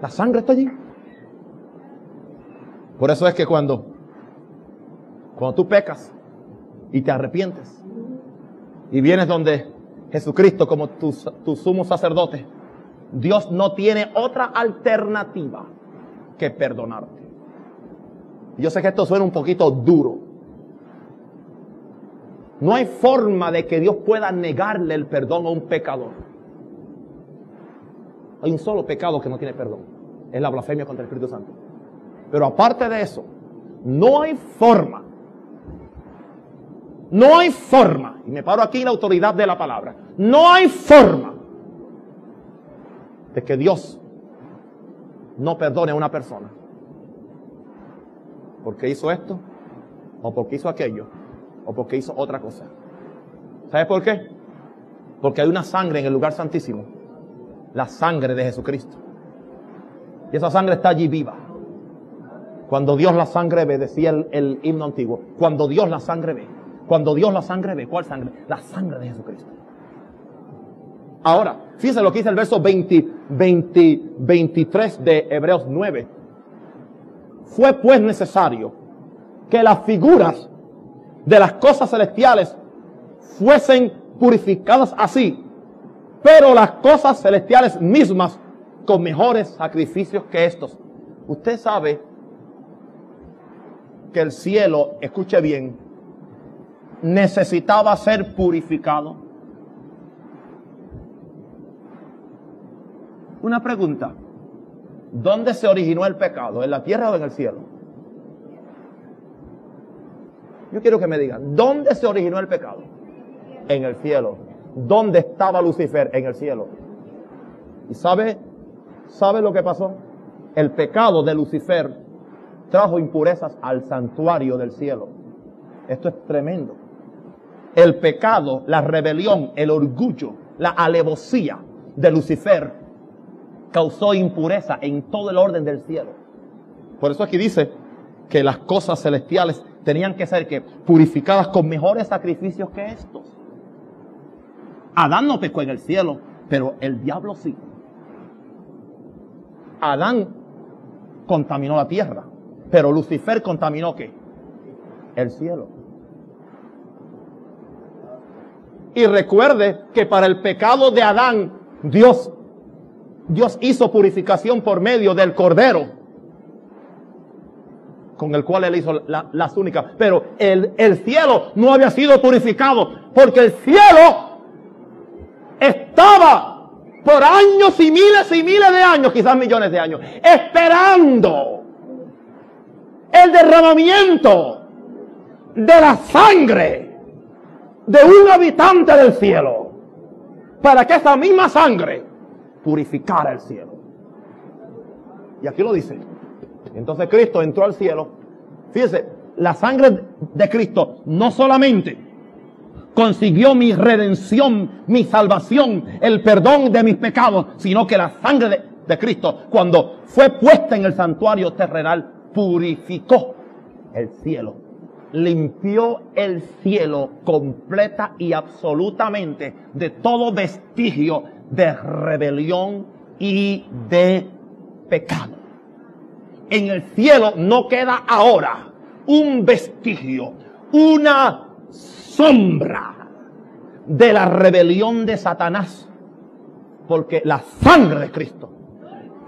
La sangre está allí. Por eso es que cuando, cuando tú pecas y te arrepientes y vienes donde Jesucristo como tu, tu sumo sacerdote, Dios no tiene otra alternativa que perdonarte. Yo sé que esto suena un poquito duro. No hay forma de que Dios pueda negarle el perdón a un pecador. Hay un solo pecado que no tiene perdón. Es la blasfemia contra el Espíritu Santo. Pero aparte de eso, no hay forma. No hay forma. Y me paro aquí en la autoridad de la palabra. No hay forma de que Dios no perdone a una persona. Porque hizo esto, o porque hizo aquello, o porque hizo otra cosa. ¿Sabes por qué? Porque hay una sangre en el lugar santísimo. La sangre de Jesucristo. Y esa sangre está allí viva. Cuando Dios la sangre ve, decía el, himno antiguo, cuando Dios la sangre ve, cuando Dios la sangre ve, ¿cuál sangre? La sangre de Jesucristo. Ahora, fíjense lo que dice el verso 20, 20, 23 de Hebreos 9. Fue pues necesario que las figuras de las cosas celestiales fuesen purificadas así, pero las cosas celestiales mismas con mejores sacrificios que estos. Usted sabe que el cielo, escuche bien, necesitaba ser purificado. Una pregunta. ¿Dónde se originó el pecado? ¿En la tierra o en el cielo? Yo quiero que me digan, ¿dónde se originó el pecado? En el cielo. ¿Dónde estaba Lucifer? En el cielo. ¿Y sabe, sabe lo que pasó? El pecado de Lucifer trajo impurezas al santuario del cielo. Esto es tremendo. El pecado, la rebelión, el orgullo, la alevosía de Lucifer causó impureza en todo el orden del cielo. Por eso aquí dice que las cosas celestiales tenían que ser que purificadas con mejores sacrificios que estos. Adán no pecó en el cielo, pero el diablo sí. Adán contaminó la tierra, pero Lucifer contaminó qué? El cielo. Y recuerde que para el pecado de Adán, Dios, Dios hizo purificación por medio del cordero con el cual él hizo las únicas. Pero el, el cielo no había sido purificado porque el cielo estaba por años y miles y miles de años, quizás millones de años, esperando el derramamiento de la sangre de un habitante del cielo para que esa misma sangre purificara el cielo. Y aquí lo dice. Entonces Cristo entró al cielo. Fíjese, la sangre de Cristo no solamente consiguió mi redención, mi salvación, el perdón de mis pecados, sino que la sangre de, de Cristo, cuando fue puesta en el santuario terrenal, purificó el cielo, limpió el cielo completa y absolutamente de todo vestigio de rebelión y de pecado en el cielo no queda ahora un vestigio, una sombra de la rebelión de Satanás. Porque la sangre de Cristo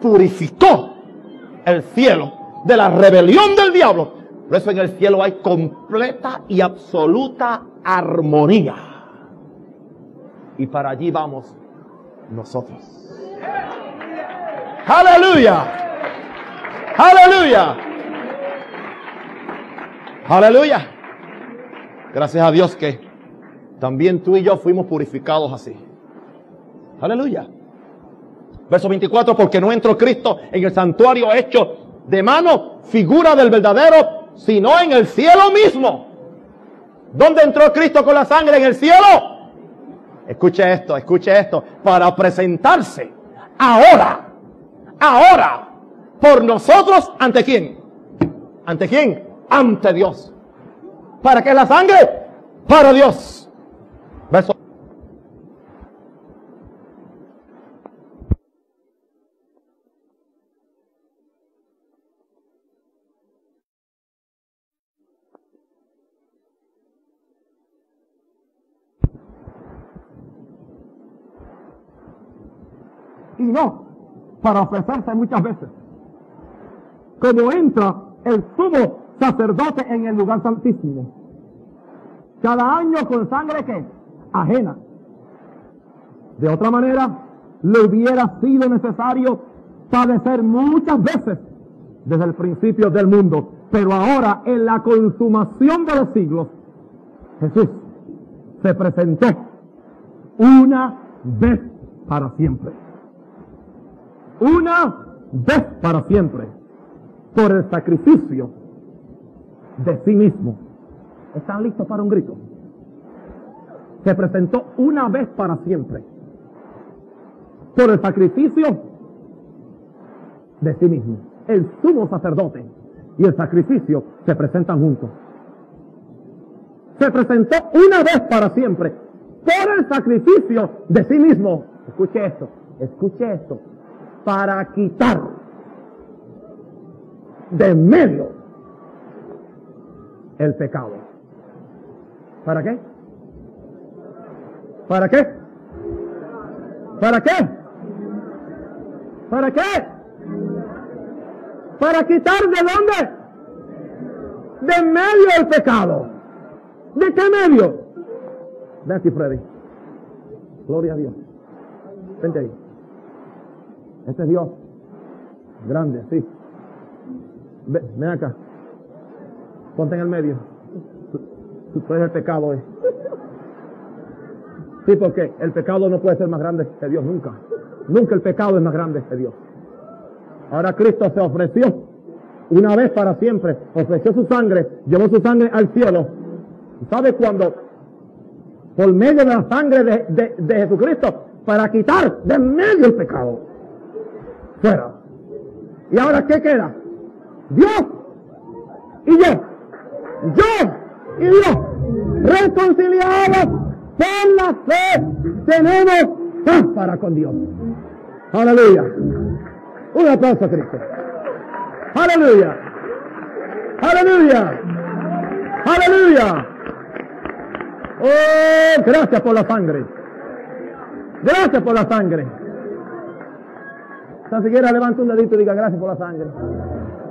purificó el cielo de la rebelión del diablo. Por eso en el cielo hay completa y absoluta armonía. Y para allí vamos nosotros. Aleluya. Aleluya. Aleluya. Gracias a Dios que también tú y yo fuimos purificados así. Aleluya. Verso 24, porque no entró Cristo en el santuario hecho de mano, figura del verdadero, sino en el cielo mismo. ¿Dónde entró Cristo con la sangre? En el cielo. Escuche esto, escuche esto. Para presentarse ahora, ahora, por nosotros, ¿ante quién? ¿Ante quién? Ante Dios. ¿Para qué la sangre? Para Dios. Verso. Y no para ofrecerse muchas veces como entra el sumo sacerdote en el lugar santísimo. Cada año con sangre que ajena. De otra manera, le hubiera sido necesario padecer muchas veces desde el principio del mundo. Pero ahora, en la consumación de los siglos, Jesús se presentó una vez para siempre. Una vez para siempre por el sacrificio de sí mismo. ¿Están listos para un grito? Se presentó una vez para siempre por el sacrificio de sí mismo. El sumo sacerdote y el sacrificio se presentan juntos. Se presentó una vez para siempre por el sacrificio de sí mismo. Escuche esto, escuche esto. Para quitar de medio el pecado. ¿Para qué? ¿Para qué? ¿Para qué? ¿Para qué? Para quitar de dónde? De medio el pecado. ¿De qué medio? Aquí, Freddy. Gloria a Dios. Vente ahí. Este es Dios. Grande, sí. Ven, acá. Ponte en el medio. Tú, eres el pecado, eh. Sí, porque el pecado no puede ser más grande que Dios nunca. Nunca el pecado es más grande que Dios. Ahora Cristo se ofreció una vez para siempre. Ofreció su sangre, llevó su sangre al cielo. ¿Sabe cuándo? Por medio de la sangre de, de, de Jesucristo, para quitar de medio el pecado. Fuera. ¿Y ahora qué queda? Dios y yo. yo y Dios, reconciliados por la fe, tenemos paz para con Dios. Aleluya. Un aplauso a Cristo. Aleluya. Aleluya. Aleluya. Oh, gracias por la sangre. Gracias por la sangre. Tan siquiera levanta un dedito y diga gracias por la sangre.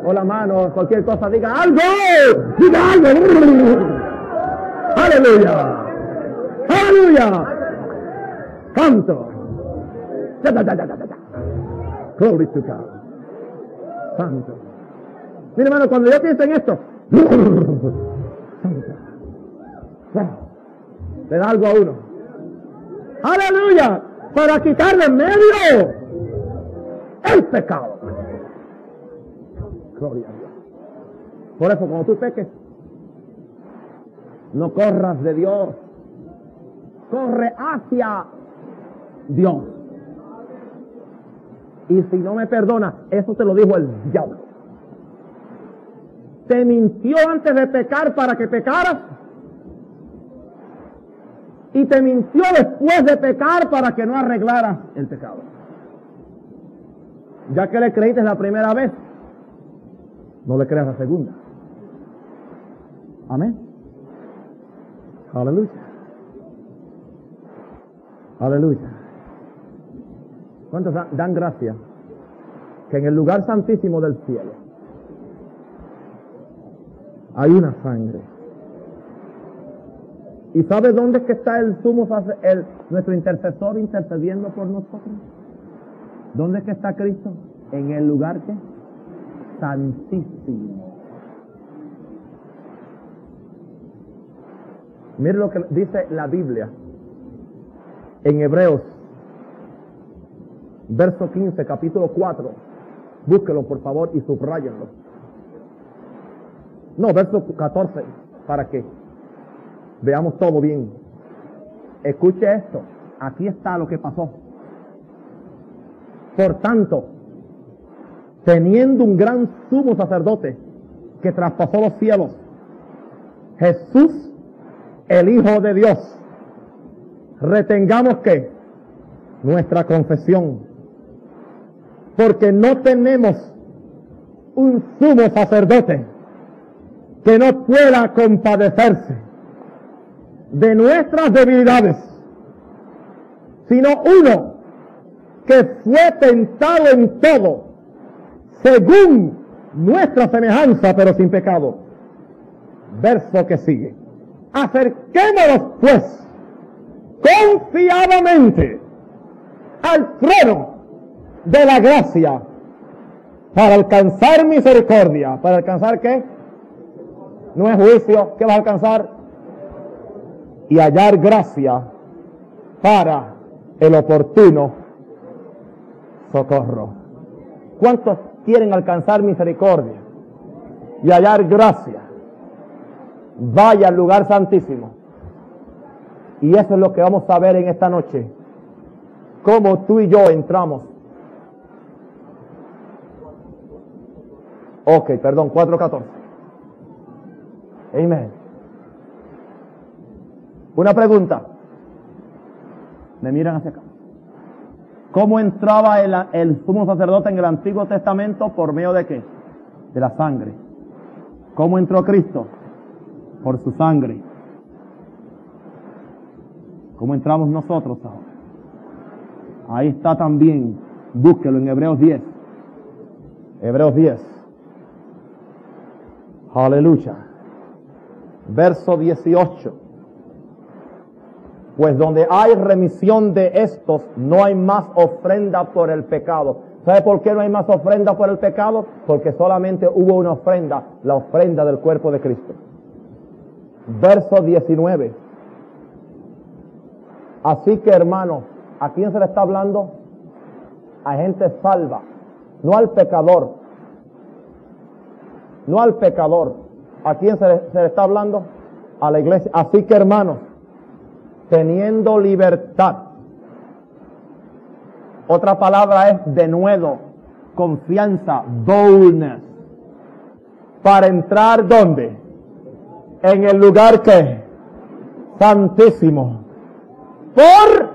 O la mano, cualquier cosa, diga algo. Diga algo. Aleluya. Aleluya. Santo. Glory to God. Santo. Mira hermano, cuando yo pienso en esto, le da algo a uno. Aleluya. Para quitarle en medio el pecado. Por eso cuando tú peques, no corras de Dios. Corre hacia Dios. Y si no me perdona, eso te lo dijo el diablo. Te mintió antes de pecar para que pecaras. Y te mintió después de pecar para que no arreglaras el pecado. Ya que le creíste la primera vez, no le creas la segunda. Amén. Aleluya. Aleluya. ¿Cuántos dan gracia? Que en el lugar santísimo del cielo hay una sangre. ¿Y sabe dónde es que está el sumo, el, nuestro intercesor intercediendo por nosotros? ¿Dónde es que está Cristo? En el lugar que santísimo. Mire lo que dice la Biblia en Hebreos, verso 15, capítulo 4. Búsquelo por favor y subrayenlo. No, verso 14, para que veamos todo bien. Escuche esto. Aquí está lo que pasó. Por tanto, teniendo un gran sumo sacerdote que traspasó los cielos, Jesús, el Hijo de Dios, retengamos que nuestra confesión, porque no tenemos un sumo sacerdote que no pueda compadecerse de nuestras debilidades, sino uno que fue tentado en todo, según nuestra semejanza, pero sin pecado. Verso que sigue. Acerquémonos pues confiadamente al trono de la gracia para alcanzar misericordia. ¿Para alcanzar qué? No es juicio. ¿Qué va a alcanzar? Y hallar gracia para el oportuno socorro. ¿Cuántos quieren alcanzar misericordia y hallar gracia? Vaya al lugar santísimo. Y eso es lo que vamos a ver en esta noche. Cómo tú y yo entramos. Ok, perdón, 4.14. Amén. Una pregunta. Me miran hacia acá. ¿Cómo entraba el, sumo sacerdote en el Antiguo Testamento? ¿Por medio de qué? De la sangre. ¿Cómo entró Cristo? Por su sangre. ¿Cómo entramos nosotros ahora? Ahí está también. Búsquelo en Hebreos 10. Hebreos 10. Aleluya. Verso 18. Pues donde hay remisión de estos, no hay más ofrenda por el pecado. ¿Sabe por qué no hay más ofrenda por el pecado? Porque solamente hubo una ofrenda, la ofrenda del cuerpo de Cristo. Verso 19. Así que hermano, ¿a quién se le está hablando? A gente salva, no al pecador. No al pecador. ¿A quién se le, se le está hablando? A la iglesia. Así que hermanos, teniendo libertad. Otra palabra es de nuevo, confianza, boldness. Para entrar ¿dónde? en el lugar que santísimo por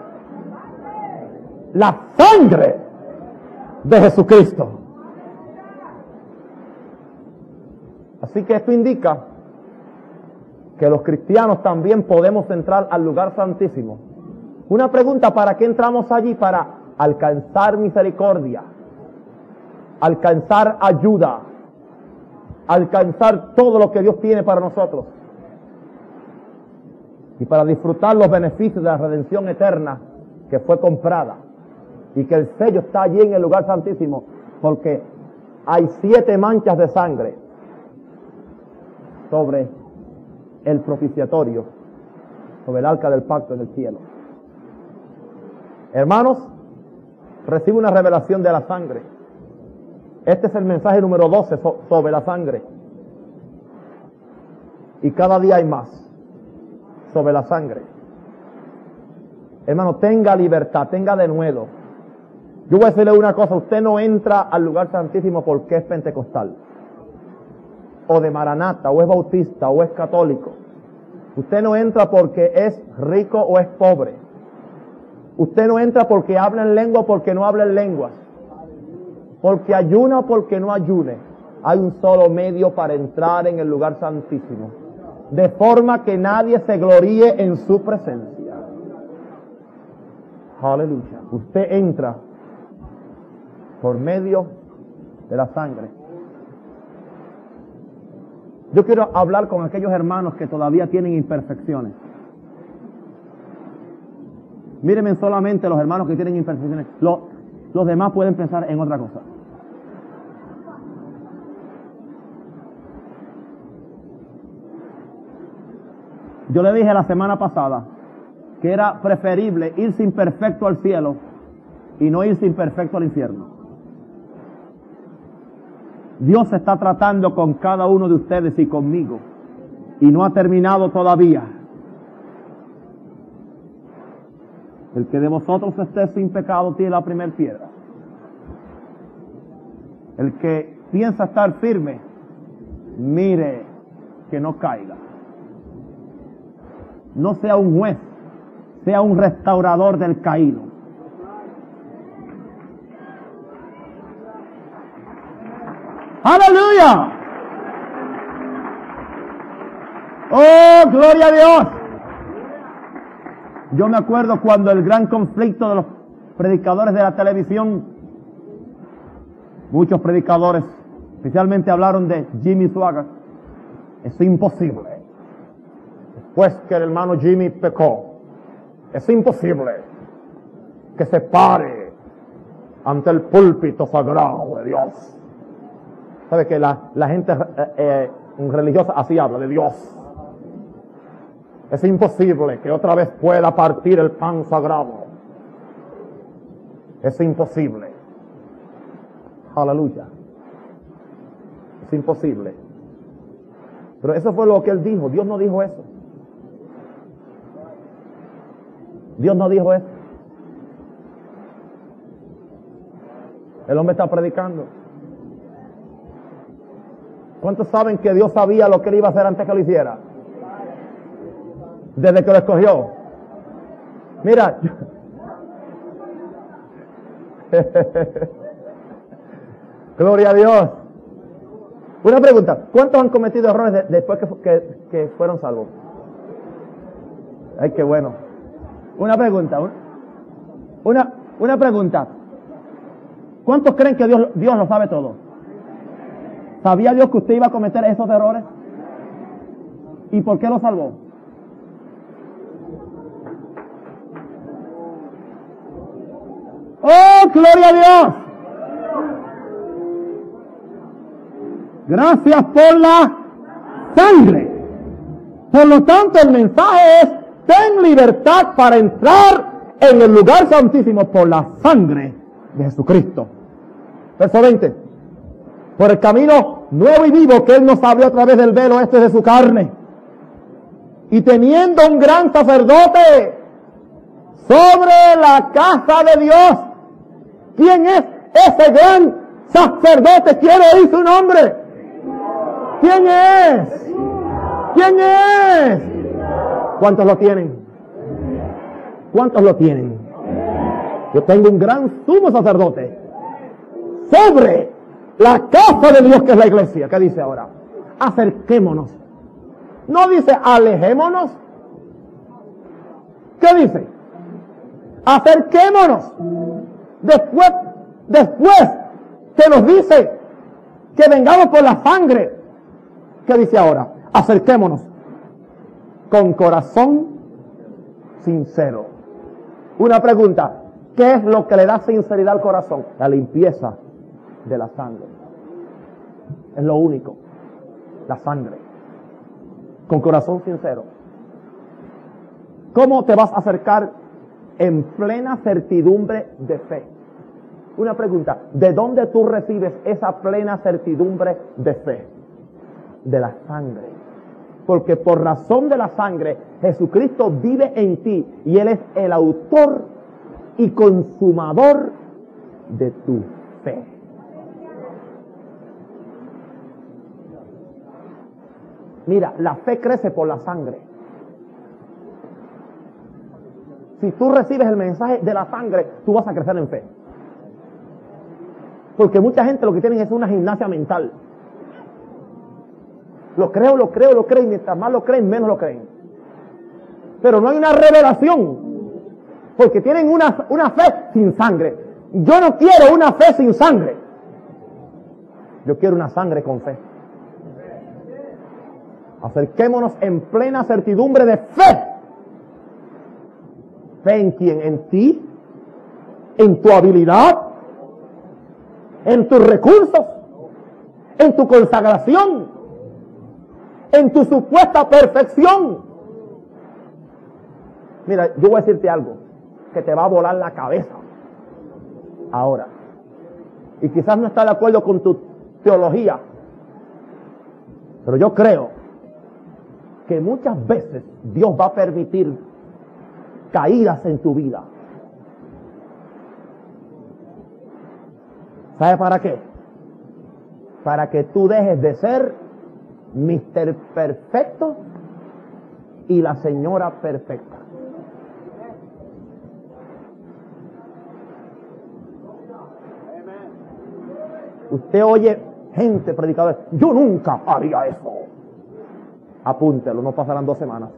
la sangre de Jesucristo. Así que esto indica que los cristianos también podemos entrar al lugar santísimo. Una pregunta, ¿para qué entramos allí? Para alcanzar misericordia, alcanzar ayuda, alcanzar todo lo que Dios tiene para nosotros y para disfrutar los beneficios de la redención eterna que fue comprada y que el sello está allí en el lugar santísimo porque hay siete manchas de sangre sobre el propiciatorio, sobre el arca del pacto en el cielo. Hermanos, recibe una revelación de la sangre. Este es el mensaje número 12 sobre la sangre. Y cada día hay más sobre la sangre. Hermano, tenga libertad, tenga de nuevo. Yo voy a decirle una cosa, usted no entra al lugar santísimo porque es pentecostal, o de maranata, o es bautista, o es católico. Usted no entra porque es rico o es pobre. Usted no entra porque habla en lengua o porque no habla en lenguas. Porque ayuna o porque no ayune. Hay un solo medio para entrar en el lugar santísimo. De forma que nadie se gloríe en su presencia. Aleluya. Usted entra por medio de la sangre. Yo quiero hablar con aquellos hermanos que todavía tienen imperfecciones. Mírenme solamente los hermanos que tienen imperfecciones. Los, demás pueden pensar en otra cosa. Yo le dije la semana pasada que era preferible irse imperfecto al cielo y no irse imperfecto al infierno. Dios está tratando con cada uno de ustedes y conmigo y no ha terminado todavía. El que de vosotros esté sin pecado tiene la primera piedra. El que piensa estar firme, mire que no caiga. No sea un juez, sea un restaurador del caído. Aleluya. Oh, gloria a Dios. Yo me acuerdo cuando el gran conflicto de los predicadores de la televisión, muchos predicadores, especialmente hablaron de Jimmy Swaggart. Es imposible. Después que el hermano Jimmy pecó, es imposible que se pare ante el púlpito sagrado de Dios. ¿Sabe que la, gente eh, eh, religiosa así habla de Dios? Es imposible que otra vez pueda partir el pan sagrado. Es imposible. Aleluya. Es imposible. Pero eso fue lo que él dijo. Dios no dijo eso. Dios no dijo eso. El hombre está predicando. ¿Cuántos saben que Dios sabía lo que él iba a hacer antes que lo hiciera? Desde que lo escogió. Mira. (laughs) Gloria a Dios. Una pregunta. ¿Cuántos han cometido errores después que, fueron salvos? Ay, qué bueno. Una pregunta. Una, una pregunta. ¿Cuántos creen que Dios, Dios lo sabe todo? ¿Sabía Dios que usted iba a cometer esos errores? ¿Y por qué lo salvó? ¡Oh, gloria a Dios! Gracias por la sangre. Por lo tanto, el mensaje es, ten libertad para entrar en el lugar santísimo por la sangre de Jesucristo. Verso 20 por el camino nuevo y vivo que Él nos abrió a través del velo este de su carne. Y teniendo un gran sacerdote sobre la casa de Dios. ¿Quién es ese gran sacerdote? Quiero oír su nombre. ¿Quién es? ¿Quién es? ¿Cuántos lo tienen? ¿Cuántos lo tienen? Yo tengo un gran sumo sacerdote sobre la casa de Dios que es la iglesia. ¿Qué dice ahora? Acerquémonos. No dice alejémonos. ¿Qué dice? Acerquémonos. Después, después que nos dice que vengamos por la sangre. ¿Qué dice ahora? Acerquémonos con corazón sincero. Una pregunta. ¿Qué es lo que le da sinceridad al corazón? La limpieza de la sangre. Es lo único. La sangre. Con corazón sincero. ¿Cómo te vas a acercar en plena certidumbre de fe? Una pregunta. ¿De dónde tú recibes esa plena certidumbre de fe? De la sangre. Porque por razón de la sangre, Jesucristo vive en ti y Él es el autor y consumador de tu fe. Mira, la fe crece por la sangre. Si tú recibes el mensaje de la sangre, tú vas a crecer en fe. Porque mucha gente lo que tienen es una gimnasia mental. Lo creo, lo creo, lo creo, y mientras más lo creen, menos lo creen. Pero no hay una revelación. Porque tienen una, una fe sin sangre. Yo no quiero una fe sin sangre. Yo quiero una sangre con fe. Acerquémonos en plena certidumbre de fe. Fe en quién? En ti, en tu habilidad, en tus recursos, en tu consagración, en tu supuesta perfección. Mira, yo voy a decirte algo que te va a volar la cabeza ahora. Y quizás no está de acuerdo con tu teología, pero yo creo que muchas veces Dios va a permitir caídas en tu vida. ¿Sabe para qué? Para que tú dejes de ser Mister Perfecto y la señora perfecta. Usted oye gente predicadora, yo nunca haría eso. Apúntelo, no pasarán dos semanas.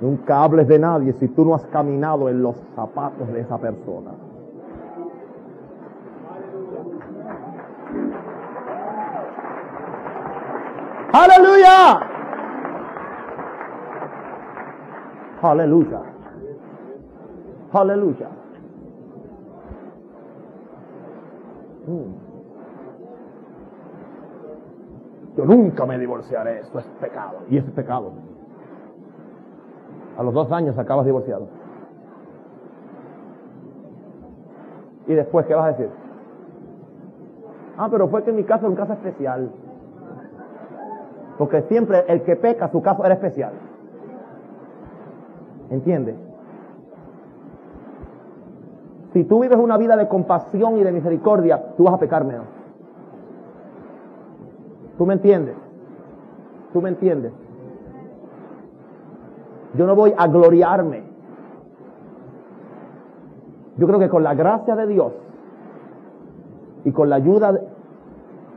Nunca hables de nadie si tú no has caminado en los zapatos de esa persona. Aleluya. Aleluya. Aleluya. Mm. Yo nunca me divorciaré, esto es pecado. Y es pecado. A los dos años acabas divorciado. Y después, ¿qué vas a decir? Ah, pero fue que mi caso era un caso especial. Porque siempre el que peca, su caso era especial. ¿Entiendes? Si tú vives una vida de compasión y de misericordia, tú vas a pecar menos. ¿Tú me entiendes? ¿Tú me entiendes? Yo no voy a gloriarme. Yo creo que con la gracia de Dios y con la ayuda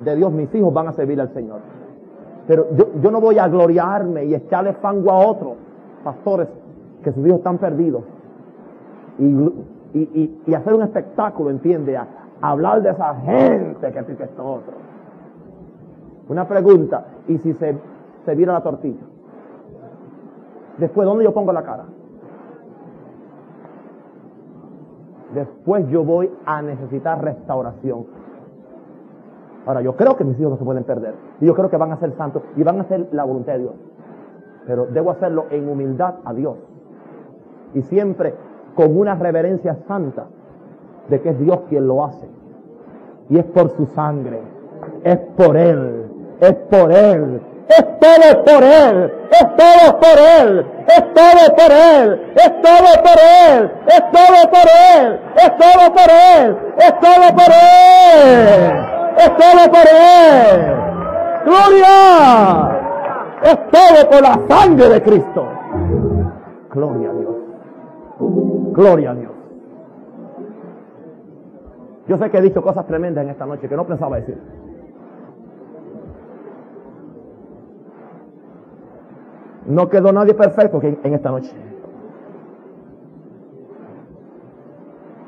de Dios mis hijos van a servir al Señor. Pero yo, yo no voy a gloriarme y echarle fango a otros pastores que sus hijos están perdidos. Y, y, y, hacer un espectáculo, entiende, hablar de esa gente que, que esto otro. Una pregunta, ¿y si se, se vira la tortilla? Después, ¿dónde yo pongo la cara? Después yo voy a necesitar restauración. Ahora, yo creo que mis hijos no se pueden perder. Y yo creo que van a ser santos y van a hacer la voluntad de Dios. Pero debo hacerlo en humildad a Dios. Y siempre con una reverencia santa de que es Dios quien lo hace. Y es por su sangre. Es por Él. Es por Él es todo por Él, es todo por Él, es todo por Él, es todo por Él, es todo por Él, es todo por Él, es todo por Él, es todo por Él. Gloria. Es todo por la sangre de Cristo. Gloria a Dios. Gloria a Dios. Yo sé que he dicho cosas tremendas en esta noche que no pensaba decir. No quedó nadie perfecto en esta noche.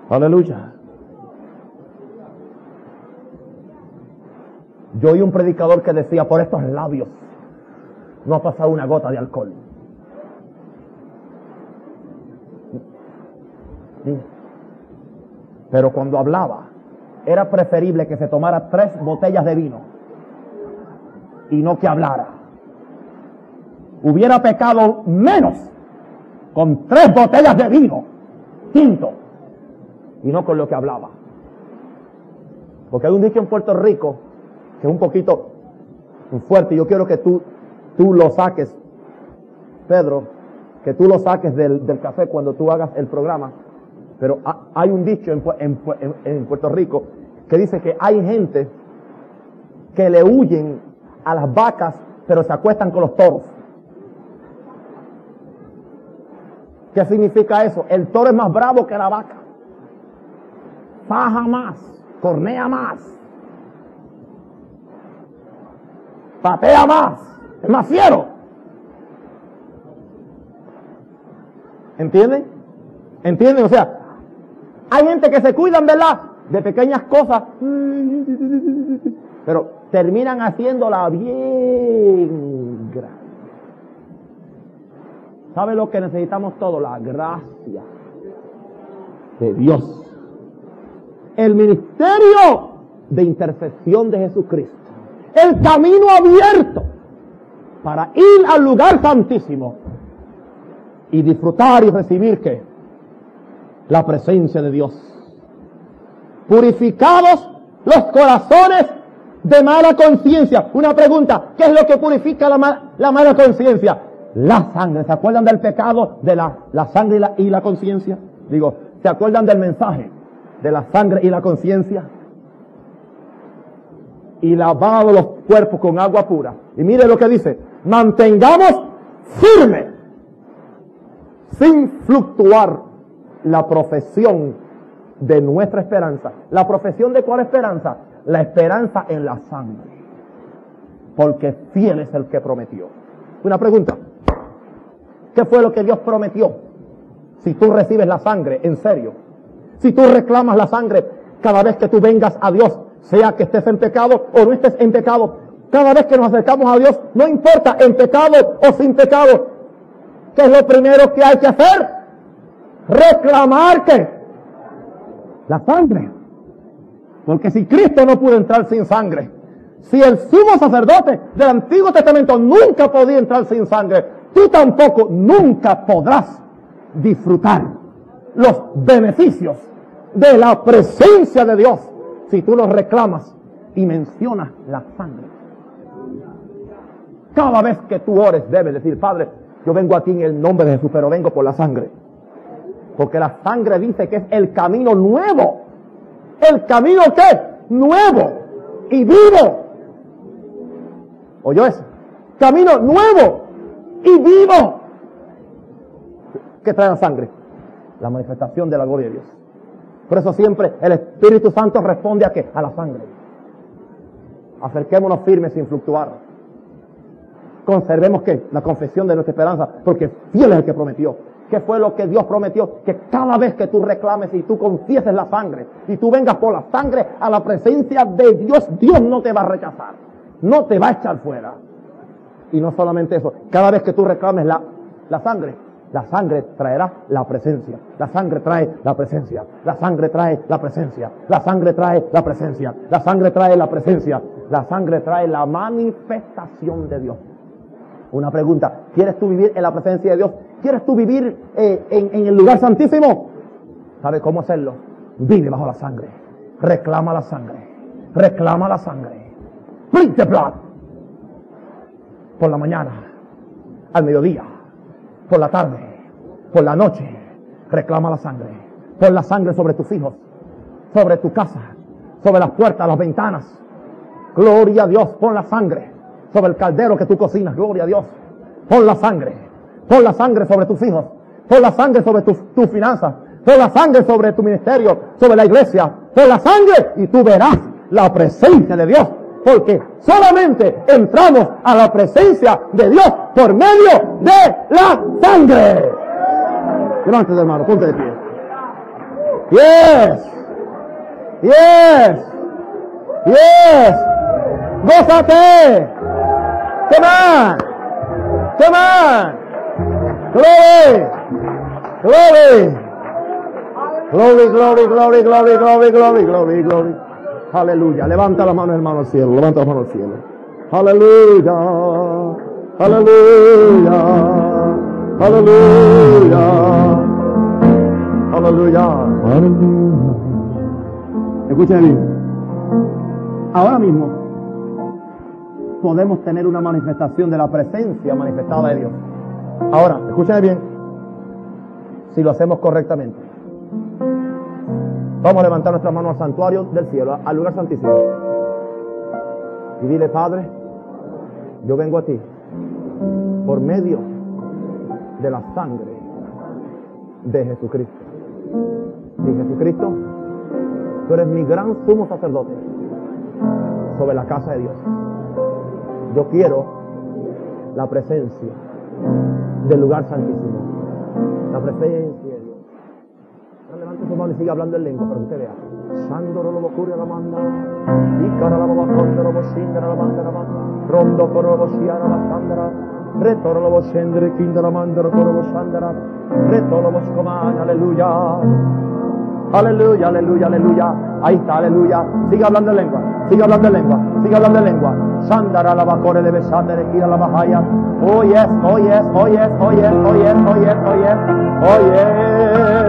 Aleluya. Yo oí un predicador que decía, por estos labios no ha pasado una gota de alcohol. Pero cuando hablaba, era preferible que se tomara tres botellas de vino y no que hablara. Hubiera pecado menos con tres botellas de vino tinto y no con lo que hablaba. Porque hay un dicho en Puerto Rico que es un poquito fuerte yo quiero que tú, tú lo saques, Pedro, que tú lo saques del, del café cuando tú hagas el programa. Pero hay un dicho en, en, en Puerto Rico que dice que hay gente que le huyen a las vacas, pero se acuestan con los toros. ¿Qué significa eso? El toro es más bravo que la vaca. Faja más, cornea más, patea más, es más fiero. ¿Entienden? ¿Entienden? O sea, hay gente que se cuidan, ¿verdad? De pequeñas cosas, pero terminan haciéndola bien grande. ¿Sabe lo que necesitamos todos? La gracia de Dios. El ministerio de intercesión de Jesucristo. El camino abierto para ir al lugar santísimo y disfrutar y recibir que la presencia de Dios. Purificados los corazones de mala conciencia. Una pregunta, ¿qué es lo que purifica la, la mala conciencia? La sangre. ¿Se acuerdan del pecado de la, la sangre y la, y la conciencia? Digo, ¿se acuerdan del mensaje de la sangre y la conciencia? Y lavado los cuerpos con agua pura. Y mire lo que dice, mantengamos firme, sin fluctuar la profesión de nuestra esperanza. ¿La profesión de cuál esperanza? La esperanza en la sangre. Porque fiel es el que prometió. Una pregunta. ¿Qué fue lo que Dios prometió? Si tú recibes la sangre, en serio. Si tú reclamas la sangre cada vez que tú vengas a Dios, sea que estés en pecado o no estés en pecado, cada vez que nos acercamos a Dios, no importa en pecado o sin pecado, ¿qué es lo primero que hay que hacer? reclamar que la sangre. Porque si Cristo no pudo entrar sin sangre, si el sumo sacerdote del Antiguo Testamento nunca podía entrar sin sangre, tú tampoco nunca podrás disfrutar los beneficios de la presencia de Dios si tú los reclamas y mencionas la sangre. Cada vez que tú ores debes decir, Padre, yo vengo aquí en el nombre de Jesús, pero vengo por la sangre. Porque la sangre dice que es el camino nuevo. ¿El camino qué? Nuevo y vivo. ¿Oyó eso? Camino nuevo y vivo. ¿Qué trae la sangre? La manifestación de la gloria de Dios. Por eso siempre el Espíritu Santo responde a qué? A la sangre. Acerquémonos firmes sin fluctuar. Conservemos qué? La confesión de nuestra esperanza, porque fiel es el que prometió. ¿Qué fue lo que Dios prometió? Que cada vez que tú reclames y tú confieses la sangre y tú vengas por la sangre a la presencia de Dios, Dios no te va a rechazar, no te va a echar fuera. Y no solamente eso, cada vez que tú reclames la, la sangre, la sangre traerá la presencia. La sangre trae la presencia. La sangre trae la presencia. La sangre trae la presencia. La sangre trae la presencia. La sangre trae la manifestación de Dios. Una pregunta, ¿quieres tú vivir en la presencia de Dios? ¿Quieres tú vivir eh, en, el lugar santísimo? ¿Sabes cómo hacerlo? Vive bajo la sangre. Reclama la sangre. Reclama la sangre. Plead the blood. Por la mañana, al mediodía, por la tarde, por la noche. Reclama la sangre. Pon la sangre sobre tus hijos, sobre tu casa, sobre las puertas, las ventanas. Gloria a Dios, pon la sangre sobre el caldero que tú cocinas. Gloria a Dios. Pon la sangre. Pon la sangre sobre tus hijos. Pon la sangre sobre tus tu finanzas. Pon la sangre sobre tu ministerio, sobre la iglesia. Pon la sangre y tú verás la presencia de Dios. Porque solamente entramos a la presencia de Dios por medio de la sangre. Levántate hermano, ponte de pie. Yes. Yes. Yes. Gózate. Come on. Come on. Glory. Glory. Glory, glory, glory, glory, glory, glory, glory, glory. Aleluya. Levanta la mano, hermano, al cielo. Levanta la mano al cielo. Aleluya. Aleluya. Aleluya. Aleluya. Aleluya. Escuchen bien. Ahora mismo podemos tener una manifestación de la presencia manifestada de Dios. Ahora, escuchen bien. Si lo hacemos correctamente. Vamos a levantar nuestras manos al santuario del cielo, al lugar santísimo. Y dile, Padre, yo vengo a ti por medio de la sangre de Jesucristo. Y Jesucristo, tú eres mi gran sumo sacerdote sobre la casa de Dios. Yo quiero la presencia del lugar santísimo. La presencia de Dios. Ahora levante su mano y sigue hablando en lengua para usted vea. Sandoro lo ocurre la manda. Y cara la baba cuando lo boshindra la banda la banda. Rondo coro lo boshiara la sandra. Retoro lo boshendre kinda la mandra coro boshandra. Retoro lo boscoman. Aleluya. Aleluya, aleluya, aleluya. Ahí está, aleluya. Sigue hablando en lengua. Sigue hablando en lengua. Sigue hablando en lengua. Sandara la bacore de besandere kira la bahaya. Oh yes, oh yes, oh yes, oh yes, oh yes, oh yes, oh yes, oh yes.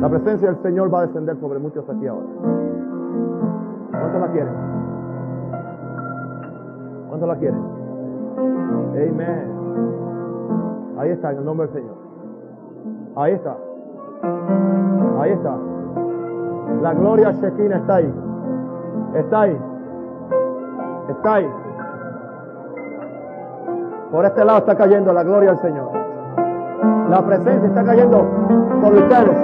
La presencia del Señor va a descender sobre muchos aquí ahora. ¿Cuántos la quieren? ¿Cuántos la quieren? Amen. Ahí está, en el nombre del Señor. Ahí está. Ahí está. La gloria Shekinah está ahí. Está ahí. Está ahí. Por este lado está cayendo la gloria del Señor. La presencia está cayendo sobre ustedes.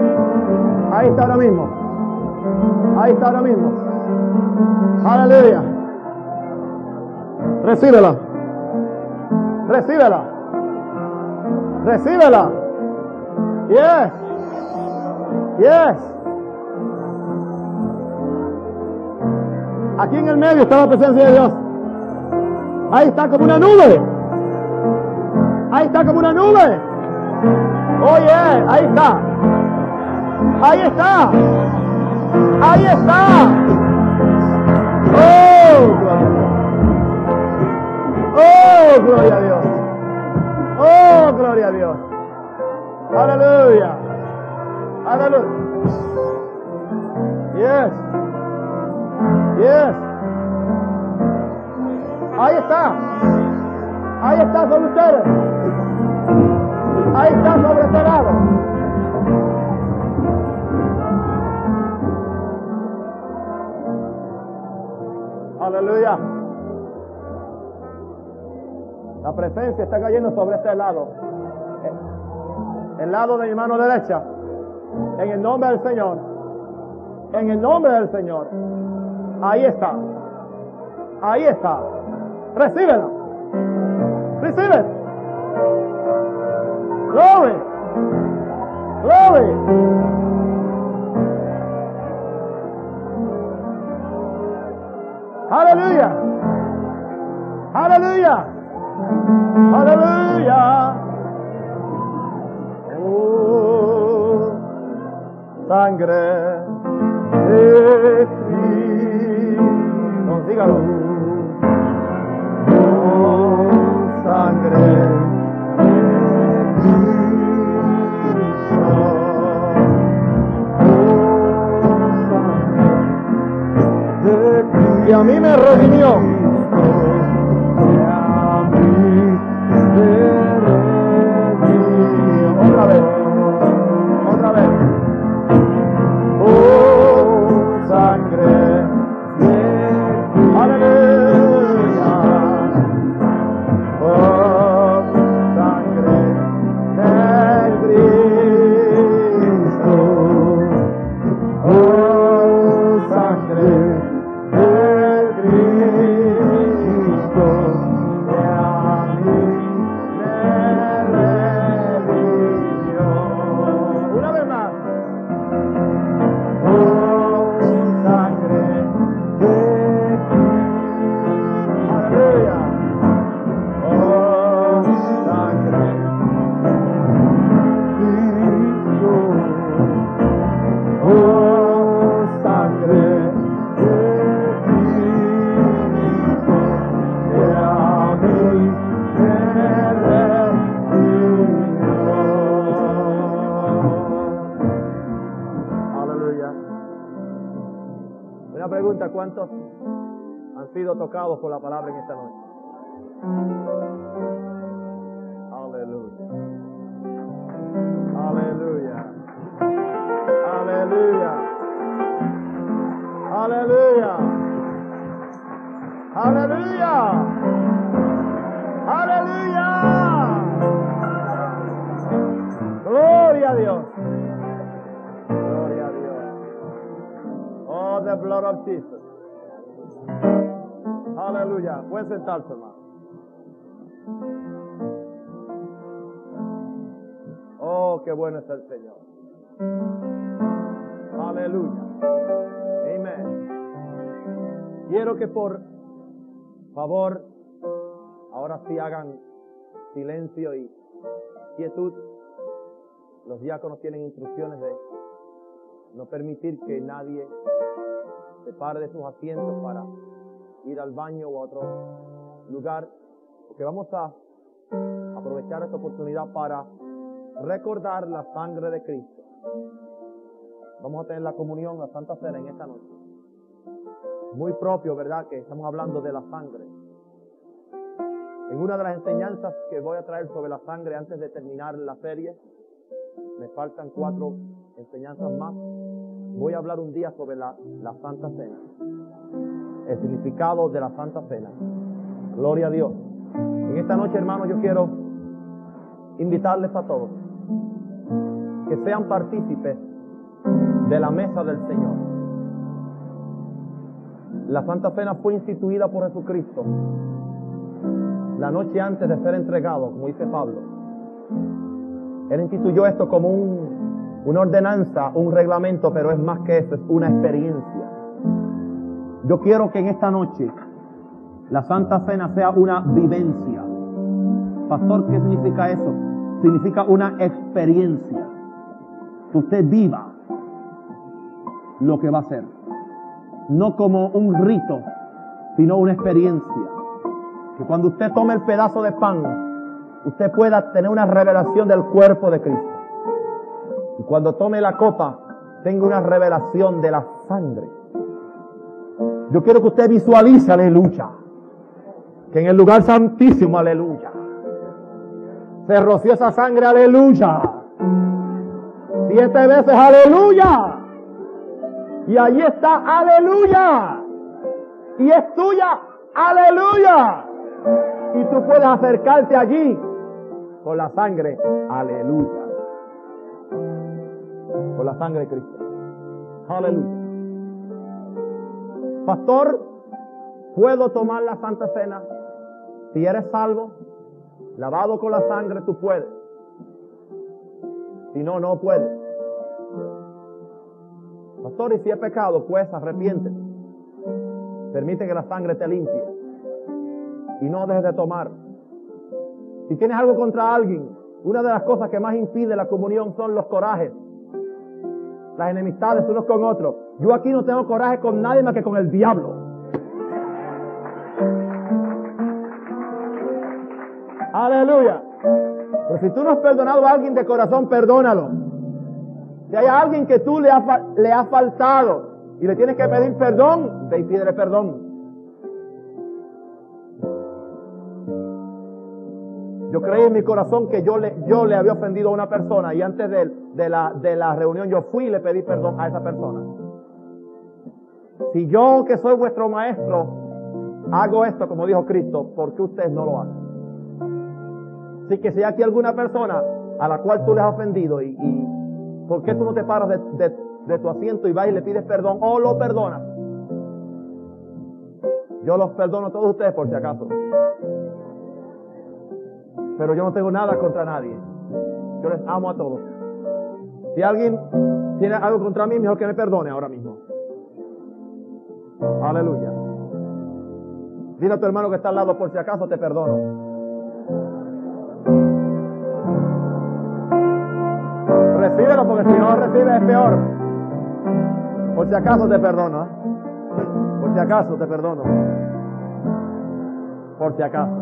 Ahí está ahora mismo. Ahí está ahora mismo. Aleluya. Recíbela. Recíbela. Recíbela. Yes. Yes. Aquí en el medio está la presencia de Dios. Ahí está como una nube. Ahí está como una nube. Oye, ahí está. Ahí está. Ahí está. Oh, gloria. Oh, gloria a Dios. Oh, gloria a Dios. Aleluya. Aleluya. Yes. Yes. Ahí está. Ahí está sobre ustedes. Ahí está sobre este lado. Aleluya. La presencia está cayendo sobre este lado. El lado de mi mano derecha. En el nombre del Señor. En el nombre del Señor. Ahí está. Ahí está. Recíbela. Recibe. Glory. Que por favor, ahora sí hagan silencio y quietud. Los diáconos tienen instrucciones de no permitir que nadie se pare de sus asientos para ir al baño o a otro lugar, porque vamos a aprovechar esta oportunidad para recordar la sangre de Cristo. Vamos a tener la comunión, la Santa Cena en esta noche. Muy propio, ¿verdad? Que estamos hablando de la sangre. En una de las enseñanzas que voy a traer sobre la sangre antes de terminar la serie, me faltan cuatro enseñanzas más. Voy a hablar un día sobre la, Santa Cena. El significado de la Santa Cena. Gloria a Dios. En esta noche, hermanos, yo quiero invitarles a todos que sean partícipes de la mesa del Señor. La Santa Cena fue instituida por Jesucristo la noche antes de ser entregado, como dice Pablo. Él instituyó esto como un, una ordenanza, un reglamento, pero es más que eso, es una experiencia. Yo quiero que en esta noche la Santa Cena sea una vivencia. Pastor, ¿qué significa eso? Significa una experiencia. Que usted viva lo que va a hacer. No como un rito, sino una experiencia. Que cuando usted tome el pedazo de pan, usted pueda tener una revelación del cuerpo de Cristo. Y cuando tome la copa, tenga una revelación de la sangre. Yo quiero que usted visualice, aleluya, que en el lugar santísimo, aleluya, se roció esa sangre, aleluya. Siete veces, aleluya. Y allí está, aleluya. Y es tuya, aleluya. Y tú puedes acercarte allí con la sangre, aleluya. Con la sangre de Cristo. Aleluya. Pastor, ¿puedo tomar la Santa Cena? Si eres salvo, lavado con la sangre, tú puedes. Si no, no puedes. Pastor, y si es pecado, pues arrepiéntete. Permite que la sangre te limpie. Y no dejes de tomar. Si tienes algo contra alguien, una de las cosas que más impide la comunión son los corajes. las enemistades unos con otros. Yo aquí no tengo coraje con nadie más que con el diablo. Aleluya. Pero si tú no has perdonado a alguien de corazón, perdónalo. Si hay alguien que tú le has, le has faltado y le tienes que pedir perdón, ve y pídele perdón. Yo creí en mi corazón que yo le, yo le había ofendido a una persona y antes de, de, la, de la reunión yo fui y le pedí perdón a esa persona. Si yo que soy vuestro maestro hago esto como dijo Cristo, ¿por qué ustedes no lo hacen? Así que si hay aquí alguna persona a la cual tú le has ofendido y ¿por qué tú no te paras de, de tu asiento y vas y le pides perdón o lo perdonas? Yo los perdono a todos ustedes por si acaso. Pero yo no tengo nada contra nadie. Yo les amo a todos. Si alguien tiene algo contra mí, mejor que me perdone ahora mismo. Aleluya. Dile a tu hermano que está al lado por si acaso te perdono. Recíbelo porque si no recibes es peor. Por si acaso te perdono. ¿eh? Por si acaso te perdono. Por si acaso.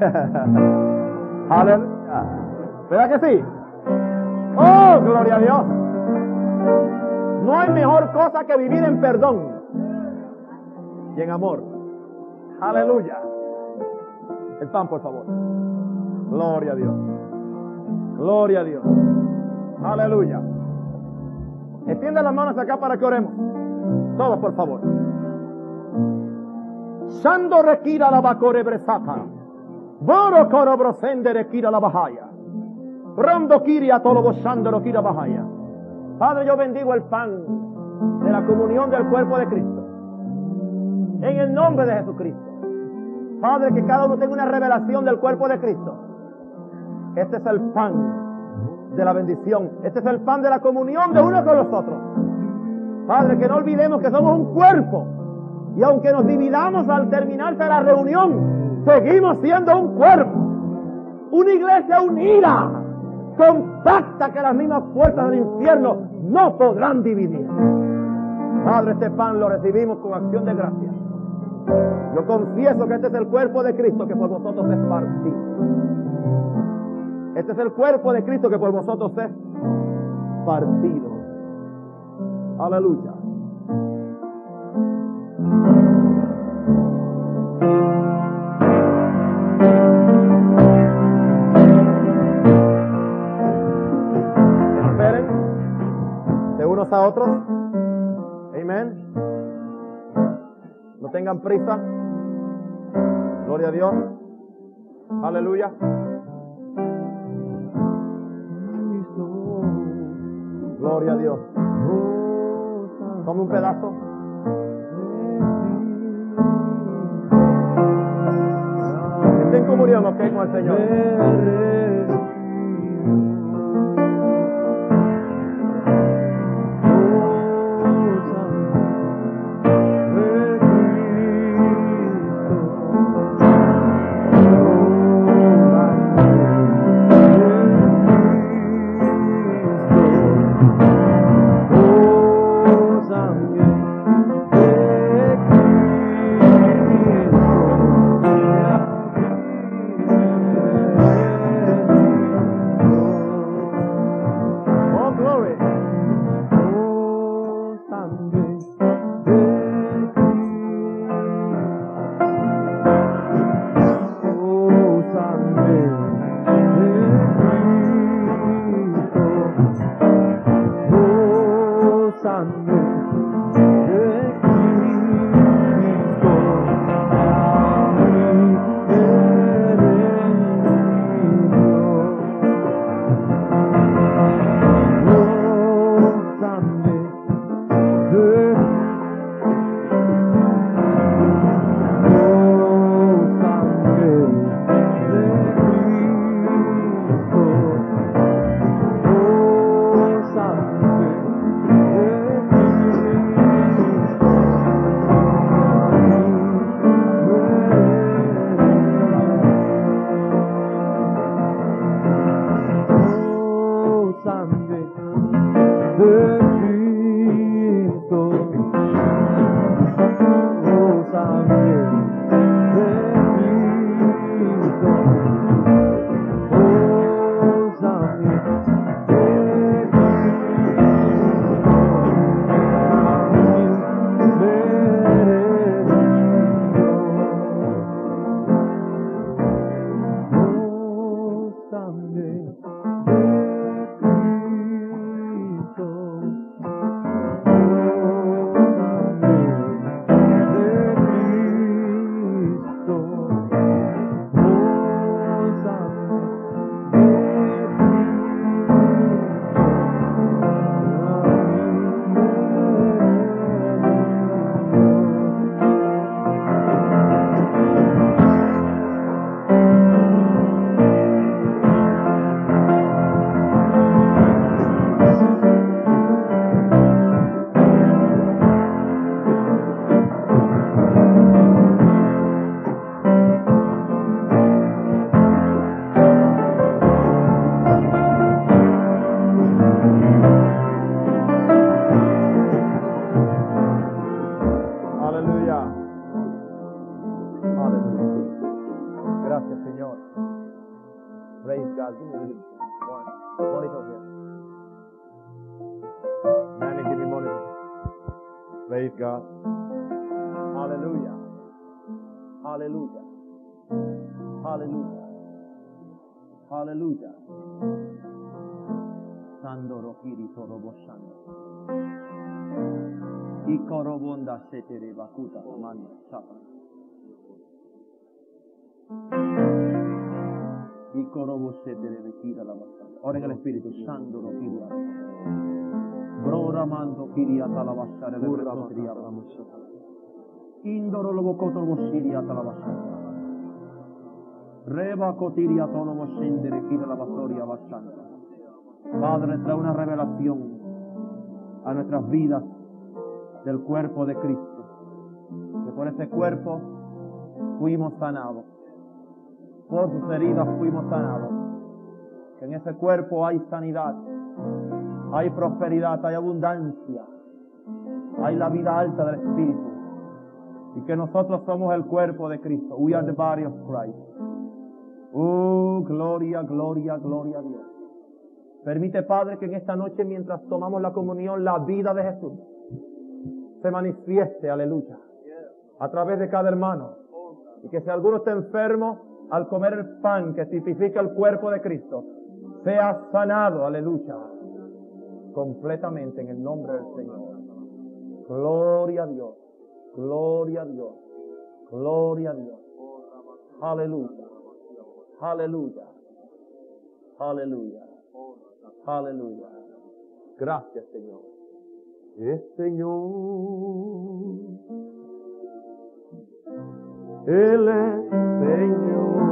(laughs) Aleluya. ¿Verdad que sí? Oh, gloria a Dios. No hay mejor cosa que vivir en perdón y en amor. Aleluya. El pan, por favor. Gloria a Dios. Gloria a Dios. Aleluya. Extiende las manos acá para que oremos. Todos, por favor. Sando requira la bacore bresata. Boro kira la bahaya. Rondo kiria tolo boshandero kira bahaya. Padre, yo bendigo el pan de la comunión del cuerpo de Cristo. En el nombre de Jesucristo. Padre, que cada uno tenga una revelación del cuerpo de Cristo. Este es el pan de la bendición. Este es el pan de la comunión de uno con los otros. Padre, que no olvidemos que somos un cuerpo. Y aunque nos dividamos al terminarse la reunión, seguimos siendo un cuerpo. Una iglesia unida, compacta que las mismas fuerzas del infierno no podrán dividir. Padre, este pan lo recibimos con acción de gracia. Yo confieso que este es el cuerpo de Cristo que por vosotros es partido. Este es el cuerpo de Cristo que por vosotros es partido. Aleluya. Esperen de unos a otros. Amén. No tengan prisa. Gloria a Dios. Aleluya. Gloria a Dios. Tome un pedazo. Estén comunión, ok, con el Señor. Alleluia. Sandoro kiri toroboshanda. Ikorobonda setere bakuta manda sapa. Ikorobo setere vekira la bastanda. Ora che lo Spirito Santo lo kiri la Brora mando kiri atala bastanda. Indoro lo vocoto lo siria atala bastanda. Reba cotiria tono la bastoria basanda. Padre, trae una revelación a nuestras vidas del cuerpo de Cristo. Que por ese cuerpo fuimos sanados. Por sus heridas fuimos sanados. Que en ese cuerpo hay sanidad, hay prosperidad, hay abundancia, hay la vida alta del Espíritu. Y que nosotros somos el cuerpo de Cristo. We are the body of Christ. Oh, gloria, gloria, gloria a Dios. Permite, Padre, que en esta noche, mientras tomamos la comunión, la vida de Jesús se manifieste, aleluya, a través de cada hermano. Y que si alguno está enfermo, al comer el pan que tipifica el cuerpo de Cristo, sea sanado, aleluya, completamente en el nombre del Señor. Gloria a Dios, gloria a Dios, gloria a Dios. Aleluya, aleluya, aleluya. Aleluya. Gracias, Señor. Es Señor. Él es Señor.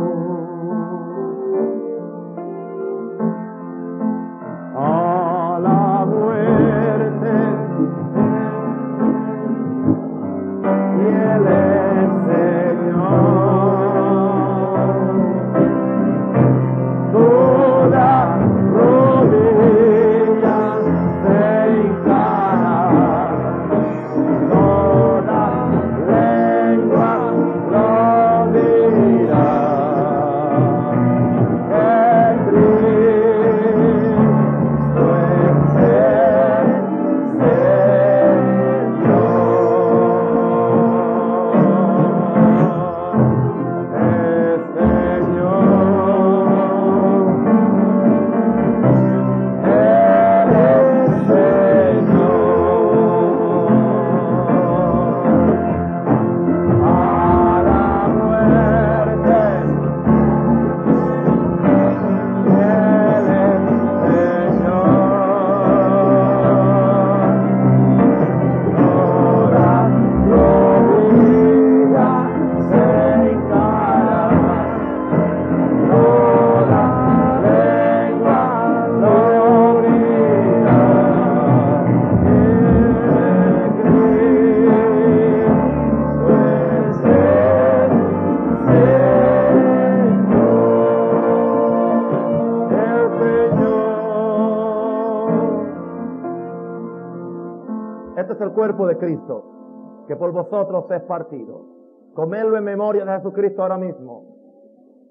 Vosotros es partido. Comedlo en memoria de Jesucristo ahora mismo.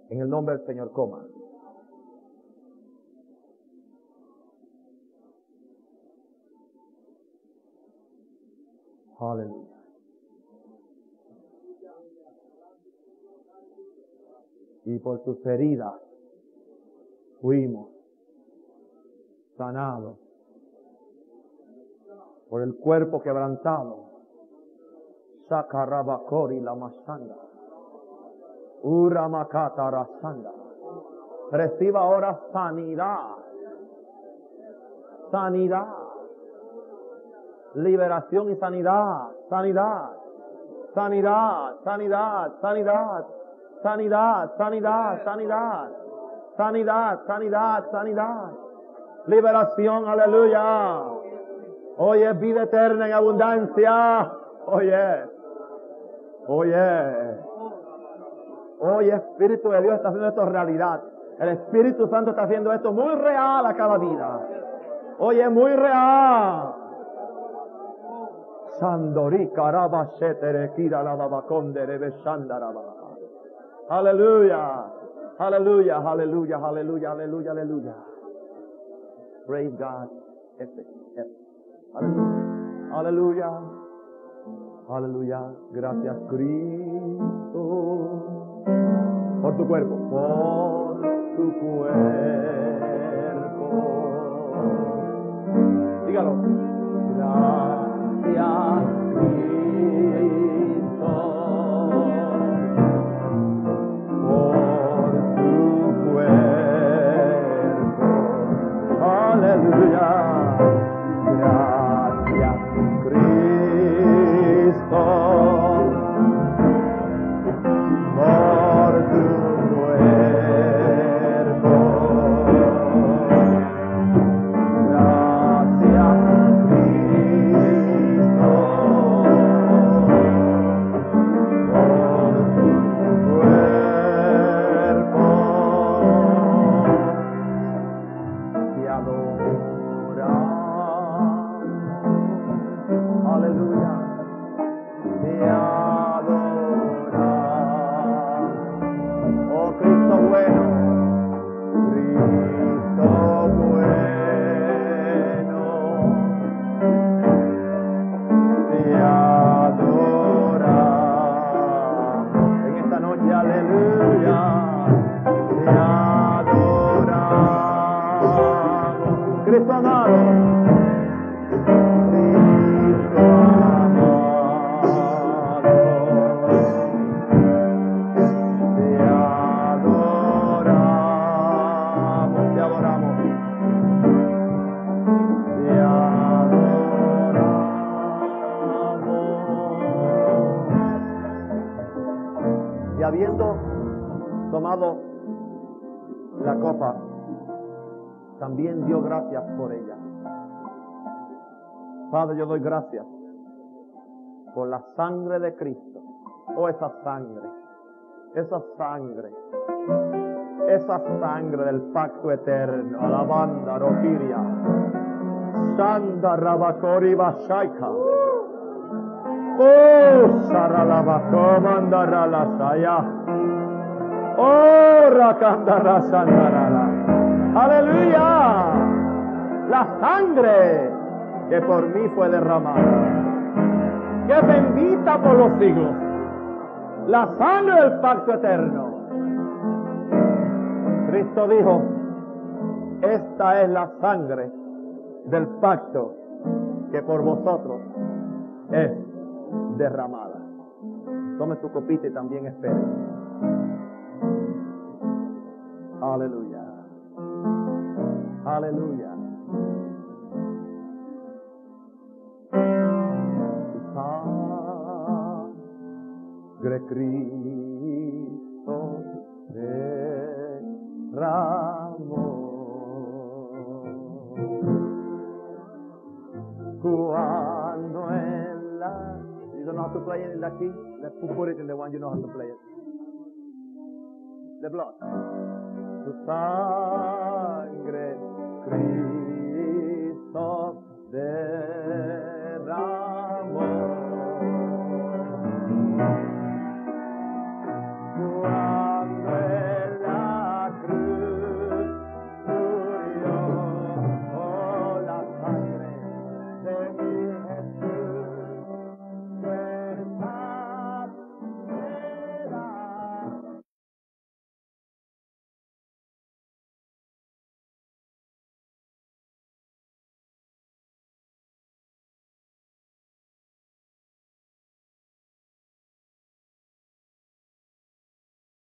En el nombre del Señor, coma. Aleluya. Y por tus heridas fuimos sanados. Por el cuerpo quebrantado. Sakarabakori la masanda. Uramakata rasanda. Reciba ahora sanidad. Sanidad. Liberación y sanidad. Sanidad. Sanidad. Sanidad. Sanidad. Sanidad. Sanidad. Sanidad. Sanidad. Sanidad. Sanidad. Liberación. Aleluya. Hoy es vida eterna en abundancia. Oye. Oye. Hoy el Espíritu de Dios está haciendo esto realidad. El Espíritu Santo está haciendo esto muy real a cada vida. Oye, muy real. Sandori shetere kira. Aleluya. Aleluya, aleluya, aleluya, aleluya, aleluya. Praise God. Este, este. Aleluya. Aleluya. Aleluya. Gracias, Cristo. Por tu cuerpo. Por tu cuerpo. Dígalo. Gracias, Cristo. Yo doy gracias por la sangre de Cristo. Oh, esa sangre, esa sangre, esa sangre del pacto eterno. Alabanda, Rokiria. Sanda Rabakori Bashaika. Oh, Saralabako la Saya. Oh, Rakandara Sandarala. Aleluya. La sangre que por mí fue derramada. Que bendita por los siglos. La sangre del pacto eterno. Cristo dijo, esta es la sangre del pacto que por vosotros es derramada. Tome su copita y también espere. Aleluya. Aleluya. magre Cristo derramó. Cuando en la... You don't know how to play it in that key? Let's put it in the one you know how to play it. The blood. Tu sangre, Cristo derramó.